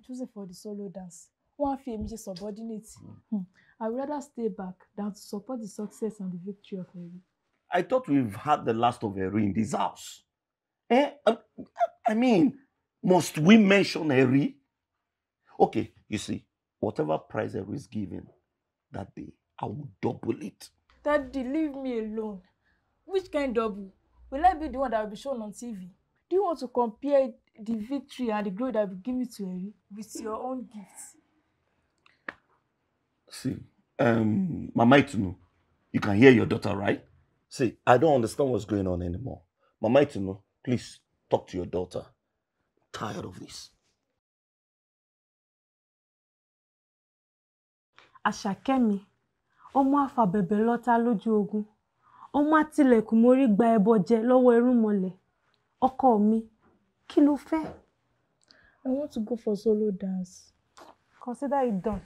Been chosen for the solo dance. Wọ́n á fi èmi ṣe subordinate. Hmm. I would rather stay back than to support the success and the victory of Eri. I thought we've had the last of Eri in this house. Eh? I, I mean, must we mention Eri? Okay, you see, whatever price Eri is given that day, I will double it. Daddy, leave me alone. Which kind double? Will I be the one that will be shown on TV? Do you want to compare the victory and the glory that will be given to Eri with your own gifts? See, um, Mama Itunu, you can hear your daughter, right? See, I don't understand what's going on anymore. Mama Itunu, please talk to your daughter. tired of this. àṣàkẹ́mi ọmọ àfàbẹ̀bẹ̀ lọ́tà lójú ogun ọmọ àtìlẹ̀kùn mórí gba ẹbọ jẹ lọ́wọ́ irúnmọlẹ̀ ọkọ mi kí ló fẹ́. I want to go for solo dance. Consider it done.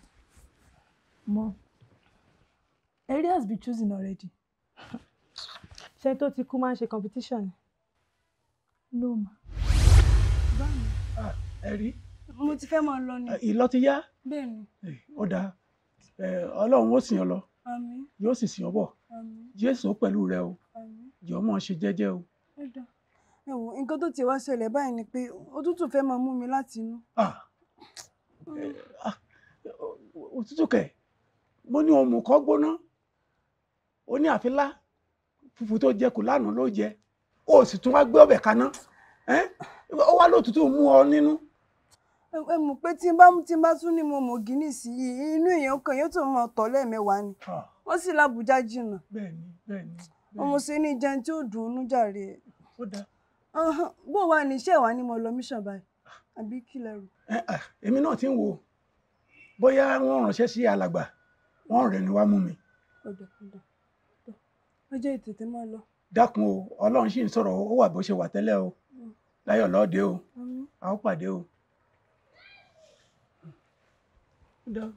Mom, Eri has been chosen already. ṣé tó ti kú máa ń ṣe competition ni. No ma. ẹ̀rí mo ti fẹ́ máa lọ ni. ìlọ ti yá bẹ́ẹ̀ ni ó dáa ẹ, ọlọ́run ó sìn ọ lọ àmín yóò sì sìn ọ bọ̀ àmín jésù ó pẹ̀lú rẹ o àmín. jọ̀ọ́ mọ̀ ṣe jẹ́jẹ́ o. ẹ dá ẹ wò nǹkan tó ti wá ṣẹlẹ̀ báyìí ni pé òtútù fẹ́ máa mú mi láti inú. òtútù kẹ̀ mo ní ohun kan gbóná ó ní àfilá fùfú tó jẹ kù lánàá ló jẹ ó sì tún wá gbé ọbẹ̀ kaná ó wá lótútù mú ọ nínú. ẹ mọ̀ pé tí n bá tí n bá tún ní mo mọ̀ gíní sí i inú èèyàn kan yóò tún mọ̀ tọ̀ lẹ́ẹ̀mẹ́wàá ni wọ́n sì lábùjá jìnnà bẹ́ẹ̀ni bẹ́ẹ̀ni. ọmọ ṣe ní jẹun tí ó dùn ún jàre. ó dáa. Bó wà ní iṣẹ́ ìwà ni mo lọ mission báyìí àbí kí lẹ rò. Ẹ, à, èmi náà ti ń wo bóyá wọ́n ránṣẹ́ sí alàgbà wọ́n rẹ̀ ni wá mú mi ọjọ́ ìtètè máa lọ. dákun o ọlọ́run sì ń sọ̀rọ̀ ó wà bó ṣe wà tẹ́lẹ̀ o láyọ̀ lọ́ọ̀dẹ o Àmín. a ó pàdé o. Ó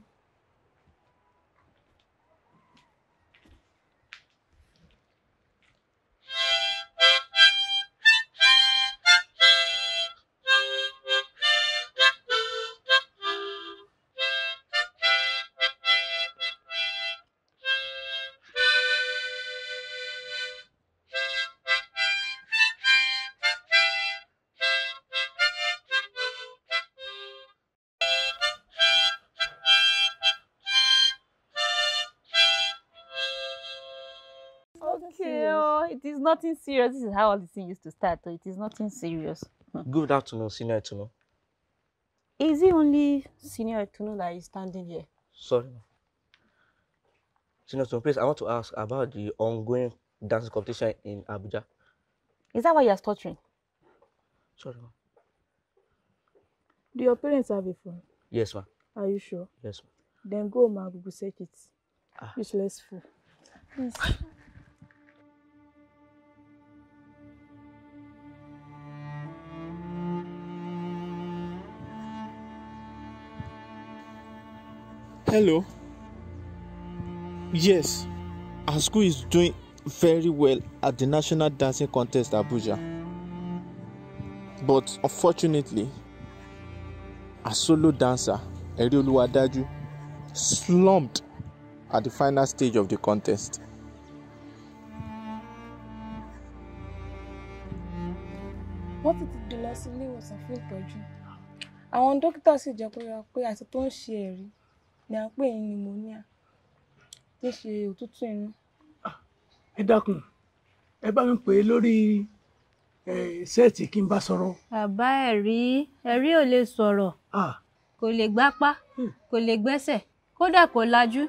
nothing serious. This is how all the thing used to start. So it is nothing serious. Good afternoon, Senior Etuno. Is it only senior Etunu that is standing here? Sorry. ma'am. Senior Etuno, please, I want to ask about the ongoing dancing competition in Abuja. Is that why you are stuttering? Sorry, ma'am. Do your parents have a phone? Yes, ma'am. Are you sure? Yes, ma'am. Then go, ma. We will search it. Ah. Useless fool. Please. Hello. Yes, our school is doing very well at the National Dancing Contest Abuja. But unfortunately, a solo dancer, Erioluwadaju, slumped at the final stage of the contest. wọ́n ti ti gbé lọ sí ilé ìwòsàn fún ìtọ́jú àwọn dókítà sì jẹ́ kó yọ pé àìsàn tó ń ṣe ẹ̀rí ni à ń pè ní pneumonia. Tí ń ṣe òtútù inú. ẹ dákun. Ẹ bá mi pè é lórí ẹ, sẹ́ẹ̀tì kí n bá sọ̀rọ̀. bàbá ẹ̀rí ẹ̀rí ò lè sọ̀rọ̀. Kò lè gbápá kò lè gbẹ́sẹ̀ kódà kò lajú.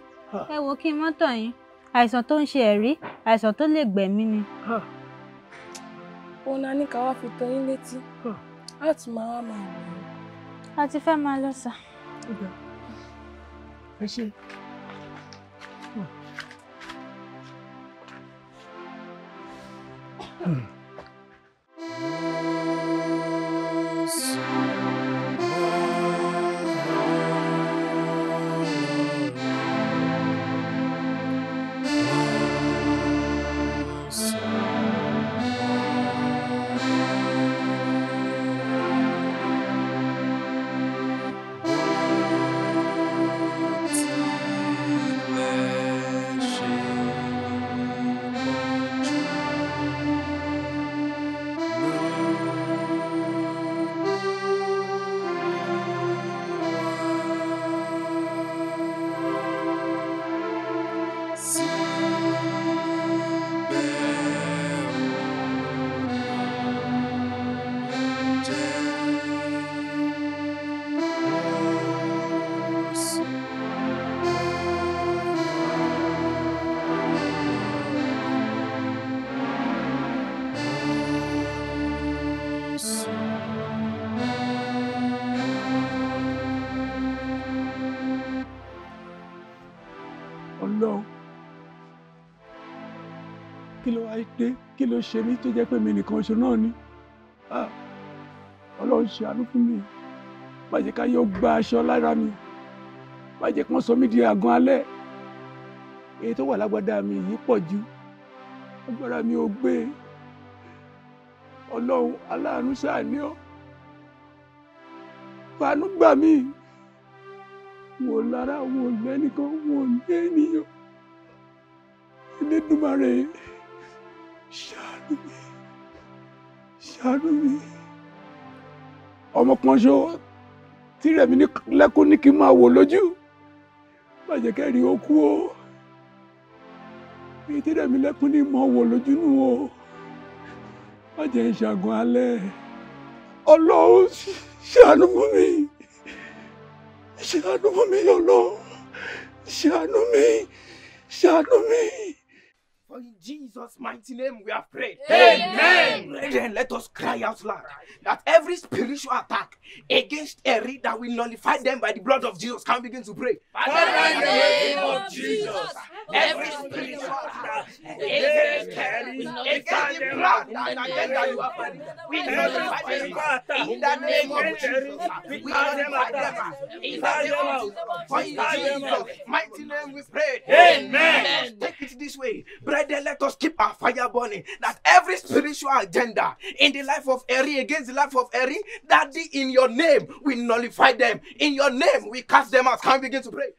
Ẹ wo kí n mọ́ tàn yín. Àìsàn tó ń ṣe ẹ̀rí àìsàn tó lè gbẹ̀mí ni. òun náà ní ká wá fi tó yín létí. Tún máa wá máa wò ó. a ti fẹ́ máa lọ sà. Ẹ ṣe. ọlọ́run ló ṣe mí tó jẹ́ pé mi nìkan ṣo náà ni. Ah, ọlọ́run ṣàánú fún mi. Má jẹ́ ká yọ gba aṣọ lára mi. Má jẹ́ kí wọ́n sọ mí di àgàn alẹ́. Èyí tó wà lágbádá mi yìí pọ̀ jù. Agbára mi ò gbé. Ọlọ́run aláàánú ṣàní ọ́ fàánú gbà mí. Wọn ò lára wọn ò lẹ́nìkan wọn ò ní ènìyàn. Elédùmarè ṣàánú mi. Ọmọ kan ṣo tí rẹ̀mí lẹ́kún ní kí n máa wò lójú. Má jẹ́ kẹ́rì ó kú o. Èyí tí rẹ̀mí lẹ́kún ní mọ̀ wò lójú nù o. Má jẹ́ ń ṣàgùn alẹ́. Ọlọ́run ṣàánú fún mi. Ṣàánú fún mi ọlọ́run. Ṣàánú mi. Ṣàánú mi. For in Jesus' mighty name we have prayed. Amen. Brethren, let us cry out loud that every spiritual attack against Eri that will nullify them by the blood of Jesus can we begin to pray. Father, in the name of Jesus, every spiritual attack against Eri, against the plan and agenda you have ready, we nullify them in the name of Jesus. We nullify them in the name of Jesus. For in Jesus' mighty name we pray. Amen. Take this way. Brethren, let us keep our fire burning. That every spiritual agenda in the life of Eri against the life of Eri, that in your name we nullify them. In your name we cast them out. Can we begin to pray?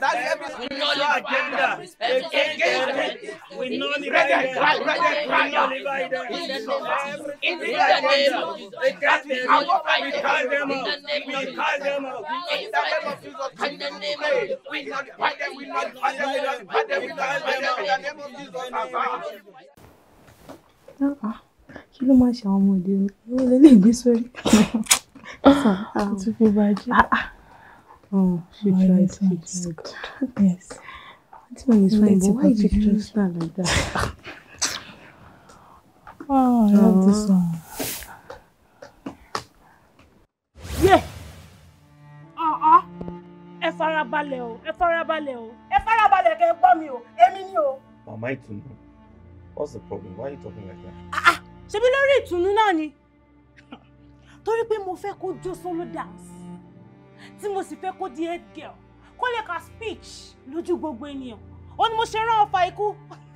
That's every spiritual agenda against Eri. We We nullify Let them them. cry, let them cry. We nullify them. In the name of Jesus. Every In the evil name of agenda Jesus. against We them, nullify we them. cast them In out. the name We of Jesus. cast them out. In the name of Jesus. In the of Jesus. We. We nullify them. We name of Jesus. kí ló máa ṣe àwọn ọmọ òde òní owó lè lè gbé sórí. ó tún fi bàjẹ́. Oh, she Oh, tried. yes, is fine, but why did you stand like that? oh I love this Aw. one. Farabalẹ̀ o ẹ farabalẹ̀ o ẹ farabalẹ̀ kẹ́ ẹ gbọ́ mi o èmi ni o. Mama Itunu, what's the problem? Why are you talking like that? ṣebí lórí ìtùnú náà ni torí pé mo fẹ́ kó jó solo dance tí mo sì fẹ́ kó di head girl kó lè ka speech lójú gbogbo ènìyàn ó ní mo ṣe rán ọfà ikú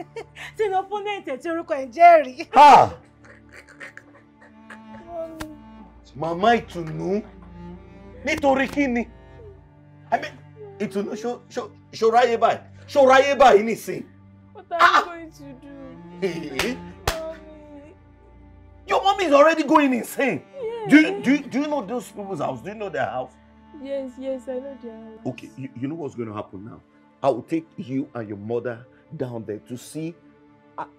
sínú opponent ẹ̀ tí orúkọ ẹ̀ jẹ́ rí. Ha! Mama Itunu, nítorí kí ni? I mean, Itunu, ṣó ṣó ṣó ráyé báyìí? Ráyé báyìí nísìn? What are you going to do? Eh? Your mom is already going insane. Do you, do, you, do you know those people's house? Do you know their house? Yes, yes, I know they are. Okay, you, you know what's going to happen now? I will take you and your mother down there to see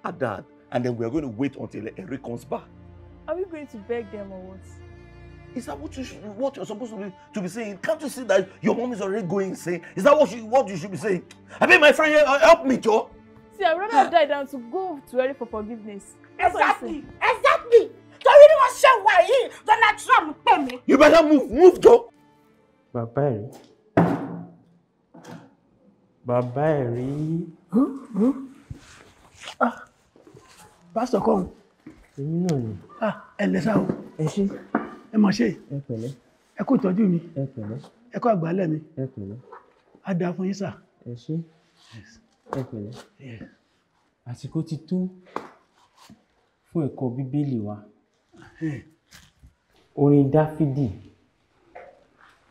Adad, and then we are going to wait until Eric comes back. Are we going to beg them or what? Is that what you should, what you're supposed to be, to be saying? Can't you see that your mom is already going insane? Is that what you what you should be saying? I mean, my friend, here, uh, help me, Joe. See, I'd rather have died than to go to Eric for forgiveness. That's exactly exactly torí ni wọ́n ṣe wà yìí Donald Trump pè mí. You better move, move, Joe. bàbá ẹ̀ rí bàbá ẹ̀ rí pásítọ̀ kọ́hún èmi náà ni ẹ lẹ́sà o ẹ ṣé ẹ mọ̀ ṣe. Ẹ kú ìtọ́jú mi. Ẹ kú àgbálẹ̀ mi. Á dáa fún yín sà. ẹ ṣé. Ẹ pẹ̀lẹ́. Àsìkò ti tó fún ẹ̀kọ́ bíbélì wa. Orin dáfídì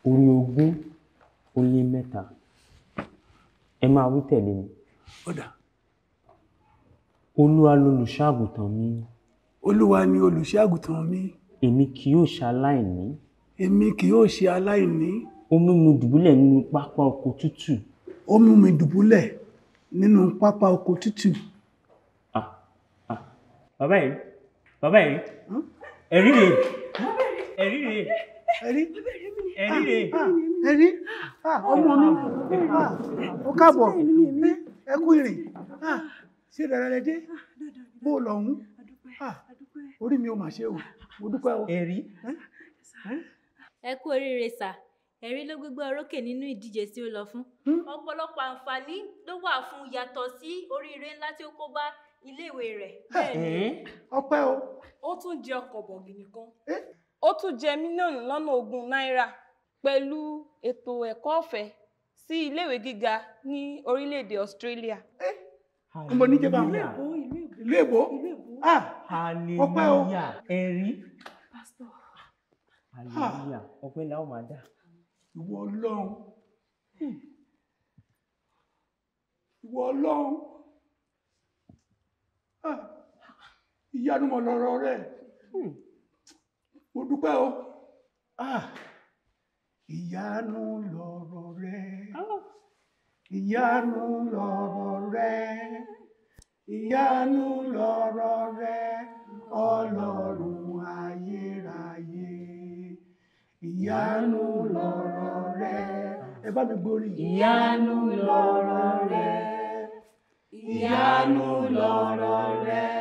orin ogún lé mẹ́ta. Ẹ máa wí tẹ̀lé mi. Olúwa lolùṣọ́àgùntàn mi. Olúwa ni olùṣọ́ àgùntàn mi èmi kì yóò ṣaláìní èmi kì yóò ṣe aláìní. Ó mú mi dùbúlẹ̀ nínú pápá oko tútù. Ó mú mi dùbúlẹ̀ nínú pápá oko tútù. Bàbá yìí bàbá yìí. Ẹ̀rí rèé. Ẹ̀rí rèé. Ẹ̀rí ẹ̀rí rèé. Ẹ̀rí Ah, ọmọ mi. Ah, ó káàbọ̀. Ẹ kú ìrìn Ah, ṣé dára lẹ dé? Bó lọ̀hún Ah, orí mi ò mà ṣe o mo dúpẹ́ o. ẹ̀rí ẹ kú oríire sà. Ẹ̀rí ló gbégbá orókè nínú ìdíje tí ó lọ fún. Ọ̀pọ̀lọpọ̀ àǹfààní ló wà fún yàtọ̀ sí oríire ńlá tí ó kó bá iléèwé rẹ̀. Bẹ́ẹ̀ ni. Ọpẹ́ o. Ó tún jẹ ọkọ̀ bọ̀gìnì kan ó tún jẹ mílíọ̀nù lọ́nà ogún náírà pẹ̀lú ètò ẹ̀kọ́ ọ̀fẹ́ sí iléèwé gíga ní orílẹ̀-èdè Australia. ọmọ níjẹ́ bá wọn. Ìlú èbó Ah, hallelujah. Ẹ̀rí hallelujah. Ọpẹ́ la ó máa dá. ìwọ ọlọ́run. Ìwọ ọlọ́run. Ah, ìyanu mọ̀ lọ́rọ̀ rẹ̀. Hmm. mo dúpẹ́ o. Ah, ìyanu lọ̀rọ̀ rẹ̀. Ìyanu lọ̀rọ̀ rẹ̀ ìyanu lọ̀rọ̀ rẹ̀ ọlọ́run ayérayé ìyanu lọ̀rọ̀ rẹ̀ ẹ bá mi gbórí. Ìyanu lọ̀rọ̀ rẹ̀. ìyanu lọ̀rọ̀ rẹ̀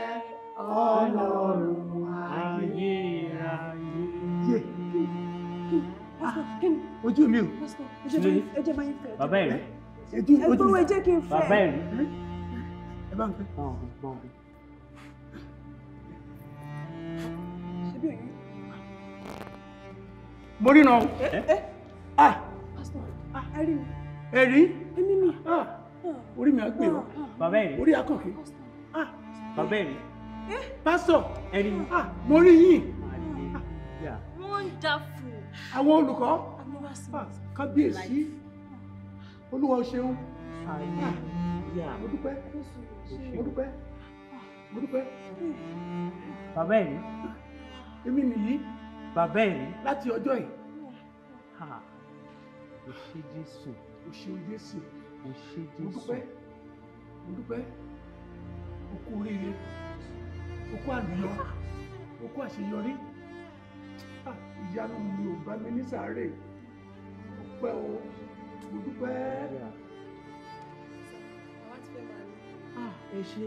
ọlọ́run ayérayé. Yé. ojú mi o. ẹ jẹ́ fẹ́. bàbá ojú ojú ẹgbẹ́ wo ẹ jẹ́ kí n fẹ́. bàbá ẹ̀rí. Ẹ bá ń fẹ́. ṣebí òye. mo rí nà. ah. Ẹ rí mi. ẹ̀rí. èmi ni. ah. Orí mi á gbé o. bàbá ẹ̀rí orí akọ̀kí. ah. Bàbá ẹ̀rí pásítọ̀. ẹ̀rí ah mo rí yín. wonderful. Àwọn olùkọ́. Ah, kábíyèsí. Olúwa o ṣeun. Ah, mo dúpẹ́ mo dúpẹ́. Mo dúpẹ́. bàbá ẹ̀rí èmi nìyí. Bàbá ẹ̀rí láti ọjọ́ yìí. ha. O ṣé jésù. O ṣeun jésù. O ṣé mo jésù. dúpẹ́. Mo dúpẹ́. O kú oríire. O kú àlùyọ. O kú àṣeyọrí. Ìyanu mi ò bá mi ní sàárè o pẹ́ o. Mo dúpẹ́. ah ẹ ṣé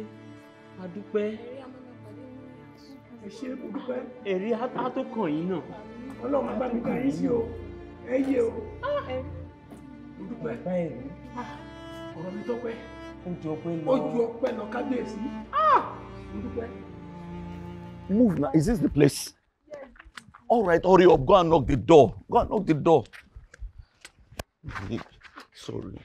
a dúpẹ́ ẹ ṣé mo dúpẹ́. ẹ̀rí á á tó kàn yín náà. ọlọ́run bá mi yín sí o ẹ yé o mo dúpẹ́. Ah, ọ̀rọ̀ mi tọ́pẹ́ ju ọpẹ́ lọ. ju ọpẹ́ lọ kábíyèsí dúpẹ́. Move now. Is this the place? All right, hurry up. Go and knock the door. Go and knock the door. Sorry.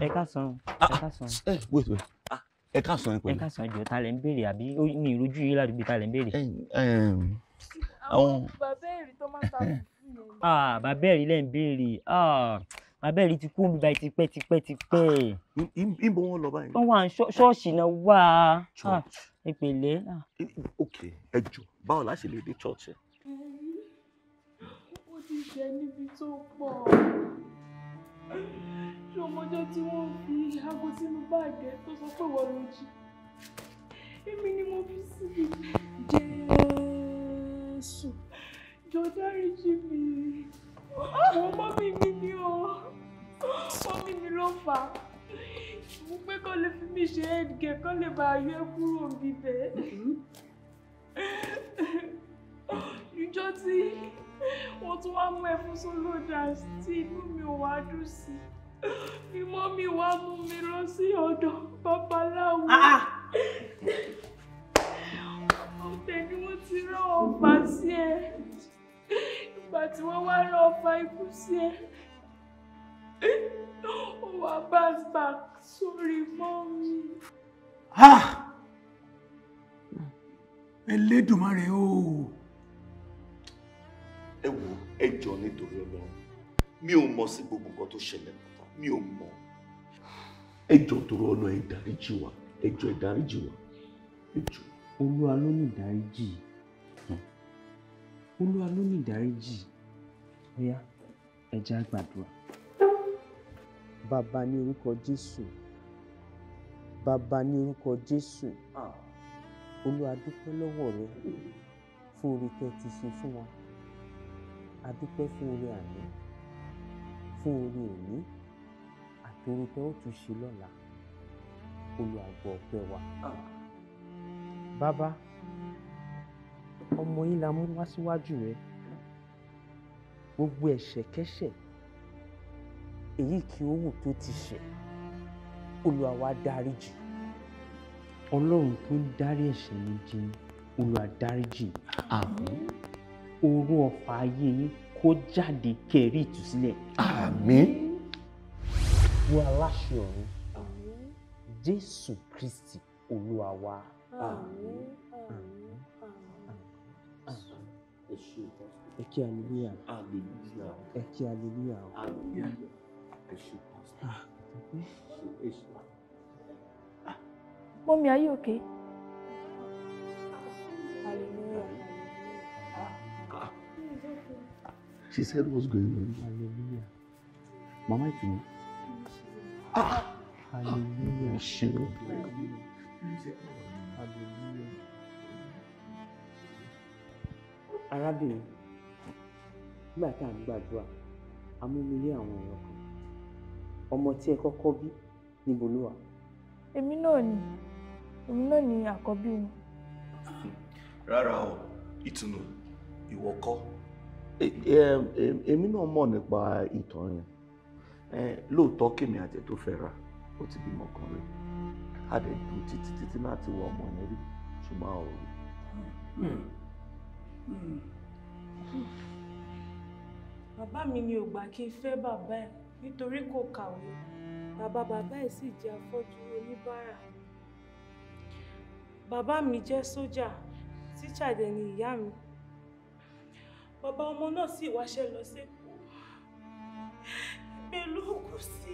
Ẹ káàsán ẹ káàsán Eh, wait, wait. Ah, ẹ káàsán ẹ ẹ pẹ̀lú. káàsán jọ ta lẹ ń béèrè àbí ní ìrojú yìí ládùúgbò ta lẹ ń béèrè. Àwọn bàbá èrè tó máa ń ta yẹn. ah bàbá ẹ̀rí lẹ́ ń béèrè ah bàbá ẹ̀rí ti kú mi báyìí tipẹ́ tipẹ́ tipẹ́. Ibo wọn lọ báyìí. wọ́n wà ní ṣọ́- ṣọ́ọ̀ṣì náà wà á ẹ pẹ̀lẹ́. ah. Ok, ẹ jọ. Báwo la ṣe lè dé church ẹ? Ṣe níbi tó pọ̀. Ṣé ọmọdé tí wọ́n fi aago sínú báàgì ẹ̀ tó sọ pé wọ́n ló jí? Èmi ni mo fi síbi jésù jọ dáríjì mi. Àwọn mọ́mí mi ni o. Mọ́mí mi ló fà á. Mo pé kó lè fi mí ṣe ẹ̀ẹ́dìgẹ̀ kó lè bá a yọ kúrò bíbẹ̀ ìjọ tí wọ́n tún wá mú ẹ fún solodas tí inú mi ò wá dùn sí ni mọ́mí wá mú mi lọ sí ọ̀dọ̀ babaláwo. ọ̀tẹ̀ ni wọ́n ti rán ọ̀fà sí ẹ ìgbà tí wọ́n wá rán ọ̀fà ikú sí ẹ ó wá bounce back sórí mọ́mí. Elédùmarè o. Ẹ wo ẹ jọ nítorí Ọlọ́run. Mi ò mọ̀ sí gbogbo nǹkan tó ṣẹlẹ̀ pátá. Mi ò mọ̀. Ẹ jọ torí Ọlọ́run ẹ dáríjì wá. Ẹ jọ ẹ dáríjì wá. Ẹ jọ. olúwa ló ní ìdáríjì olúwa ló ní ìdáríjì bóyá ẹ jẹ́ á gbàdúrà. bàbá ní orúkọ jésù bàbá ní orúkọ jésù olúwa dúpẹ́ lọ́wọ́ rẹ fún oore tẹ́ ti fún wa a dúpẹ́ fún oore àná fún oore òní àti oore tẹ́ ó tún ṣe lọ́la. Olúwa gbọ́ ọpẹ́ wa. bàbá ọmọ yín la mú wá síwájú rẹ. Gbogbo ẹ̀ṣẹ̀kẹ́ṣẹ̀ èyí kí ó wù tó ti ṣẹ̀ olúwa wa dáríjì. Ọlọ́run tó ń dárí ẹ̀ṣẹ̀ mi jì ní olúwa dáríjì. Àmín oró ọfà ayé yín kó jáde kẹrí ìtúsílẹ̀ àmín wo aláṣẹ ọ̀run jésù kristi olúwa wa. Àmín, Ẹ ṣé o. ẹ kí hallelujah Hallelujah. ẹ kí hallelujah o. Hallelujah. Ẹ ṣé ṣé. Mommy, are you okay? Hallelujah. She said what's going on. hallelujah Mama Ìtùnú. hallelujah Ẹ ṣé o. hallelujah. arábìnrin nígbà tá à ń gbàdúrà a mú mi lé àwọn èèyàn kan ọmọ tí ẹ kọ́kọ́ bí níbo ló wà. Èmi náà ni, èmi náà ni àkọ́bí wọn. Rárá o, Ìtùnú, ìwọ kọ́. Èmi náà mọ̀ nípa ìtàn yẹn. Lóòótọ́ kèmí àti ẹ̀ tó fẹ́ ra, ó ti bímọ kan rí. A dẹ̀ dùn títí títí láti wọ ọmọ yẹn rí, ṣùgbọ́n ò rí. Bàbá mi ni ò gbà kí n fẹ́ bàbá ẹ̀ nítorí kò kàwé. Bàbá bàbá ẹ̀ sì jẹ́ afọ́jú oníbàárà. Bàbá mi jẹ́ sójà, tíṣà dẹ̀ ni ìyá mi. Bàbá ọmọ náà sì wáṣẹ́ lọ sẹ́kọ̀ọ́. Ibẹ̀ ló kù sí.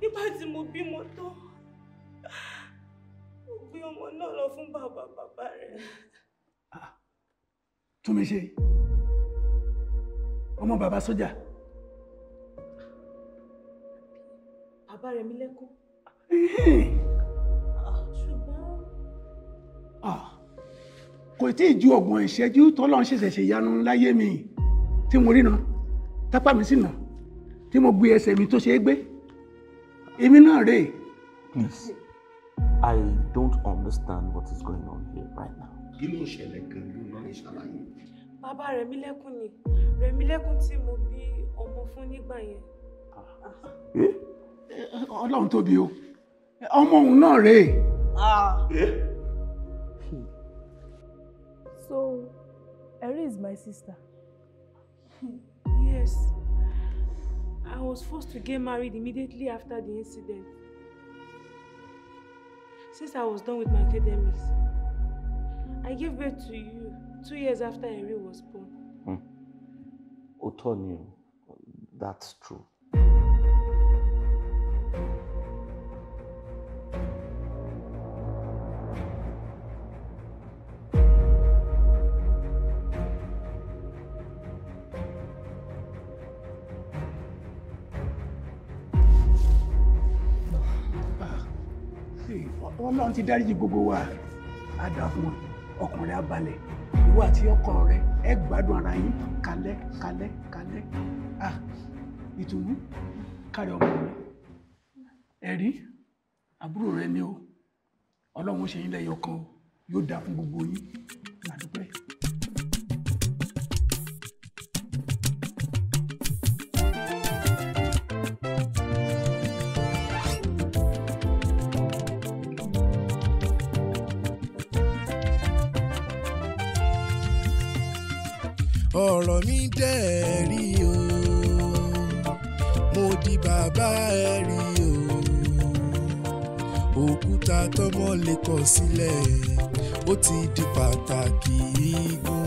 Nígbà tí mo bímọ tán mo gbé ọmọ náà lọ fún bàbá bàbá rẹ̀. Tún mi ṣe ọmọ bàbá sójà. Bàbá rẹ̀ mi lẹ́kún kò tí ì ju ọgbọ̀n ìṣẹ́jú tọ́lọ́run ṣẹ̀ṣẹ̀ ṣe ìyanu láyé mi tí mo ríran. Tápá mi sì nà tí mo gbé ẹsẹ̀ mi tó ṣe é gbé. Èmi náà rèé Please, I don't understand what is going on here right now. kí ló ń ṣẹlẹ̀ gan-an ló ń ṣàlàyé. bàbá rẹ̀ mi lẹ́kún ni. Rẹ̀ mi lẹ́kún tí mo bí ọmọ fún nígbà yẹn. Ọlọ́run tóbi o. Ọmọ òun náà rèé So, Eri is my sister. Yes. I was forced to get married immediately after the incident. Since I was done with my academics, I gave birth to you two years after Eri was born. Otonio, that's true. Ọlọ́run ti dáríjì gbogbo wa. Á dà fún wọn. Ọkùnrin á balẹ̀. Ìwọ àti ọkọ rẹ ẹ gbádùn ara yín. Kalẹ̀ kalẹ̀ kalẹ̀. Ah ìtùnú. Kárí ọmọ rẹ. Ẹ̀rí àbúrò rẹ ni o. Ọlọ́run ṣe yín lẹ́yọ kan yóò dà fún gbogbo yín. Àdúpẹ́. Tọmọ lè kọ sílẹ̀ ó ti di pàtàkì igun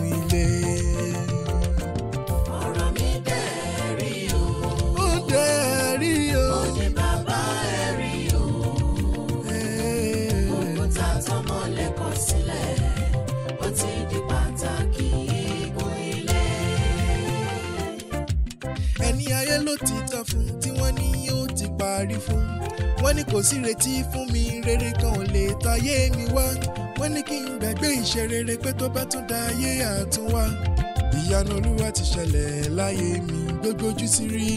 wọ́n ní kò sí retí fún mi rere kan ò lè tayé mi wá. Wọ́n ní kí n gbàgbé ìṣe rere pé tó bá tún da ayé àtúnwá ìyanu olúwa ti ṣẹlẹ̀ láyé mi gbogbo ojú ti rí.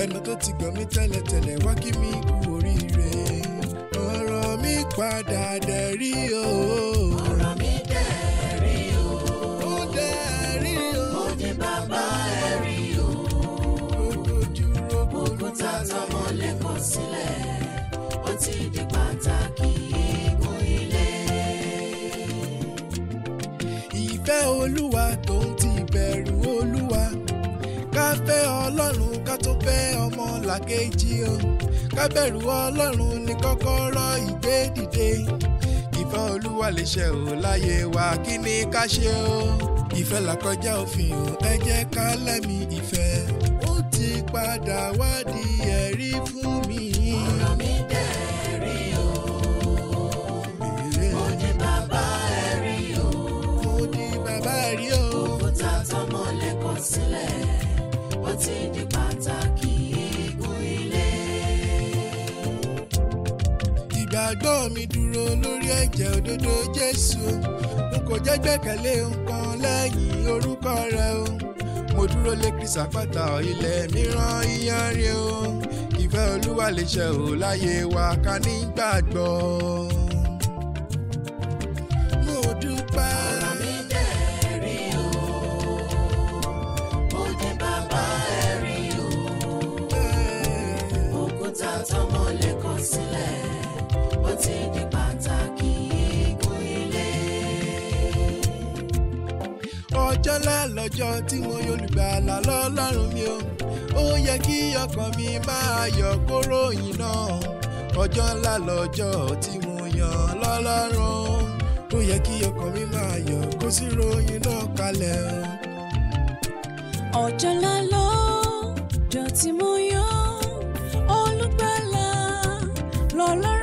Ẹnu tó ti gbọ̀n mí tẹ́lẹ̀tẹ́lẹ̀ wá kí mi kú oríire. Ọ̀rọ̀ mi padà dẹ̀ rí o. olúwa tó ń ti bẹ̀rù olúwa. Ká fẹ́ ọlọ́run ká tó fẹ́ ọmọ làkejì o. Ká bẹ̀rù ọlọ́run ní kọ́kọ́rọ́ ìgbé dìde ìfẹ́ olúwa lè ṣe ò láyé wa kí ni ká ṣe o? Ìfẹ́ là kọjá òfin o ẹ jẹ́ ká lẹ́mí ìfẹ́. Ó ti padà wá di ẹ̀rí fún ìgbàgbọ́ mi dúró lórí ẹ̀jẹ̀ òdodo jésù. N kò jẹ́ gbẹ́kẹ̀lé nǹkan lẹ́yìn orúkọ rẹ o. Mo dúró lé kristi àpáta ilẹ̀ mìíràn iyanrìn o. Ìfẹ́ olúwa lè ṣe ò wa ká nígbàgbọ́. ti di pàtàkì ipò ilé. ọjọ́ lálọ́jọ́ tí mo yọlùgbàlà lọ́lọ́run mi o ó yẹ kí ọkàn mi máa yọ kóròyìn náà ọjọ́ lálọ́jọ́ tí mo yàn lọ́lọ́run ó yẹ kí ọkàn mi máa yọ kó sì ròyìn náà kalẹ̀ ọjọ́ lálọ́jọ́ tí mo yàn olùgbàlà lọ́lọ́run.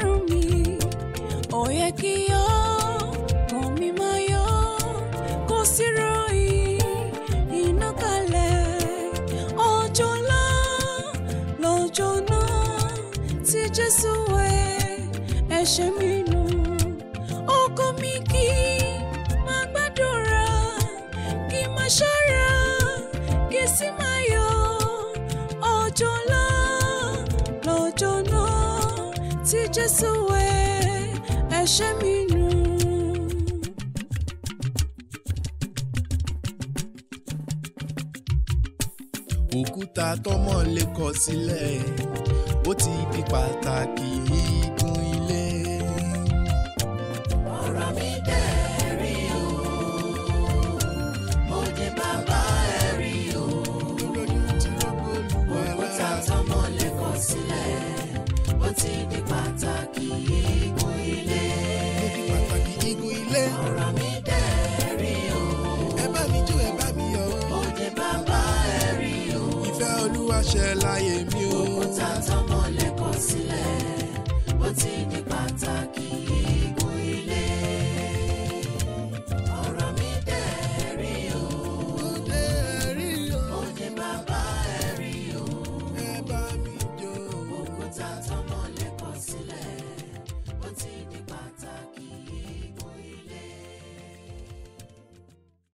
ṣe mí nù. òkúta tọmọ lè kọ sílẹ̀ ó ti di pàtàkì igun ilé. ọ̀rọ̀ mi dẹ̀rí o mo dé bàbá ẹ̀rí o òkúta tọmọ lè kọ sílẹ̀ ó ti di pàtàkì. láyé mi o. òkúta tọmọ lẹ́kọ̀ọ́ sílẹ̀ ó ti di pàtàkì.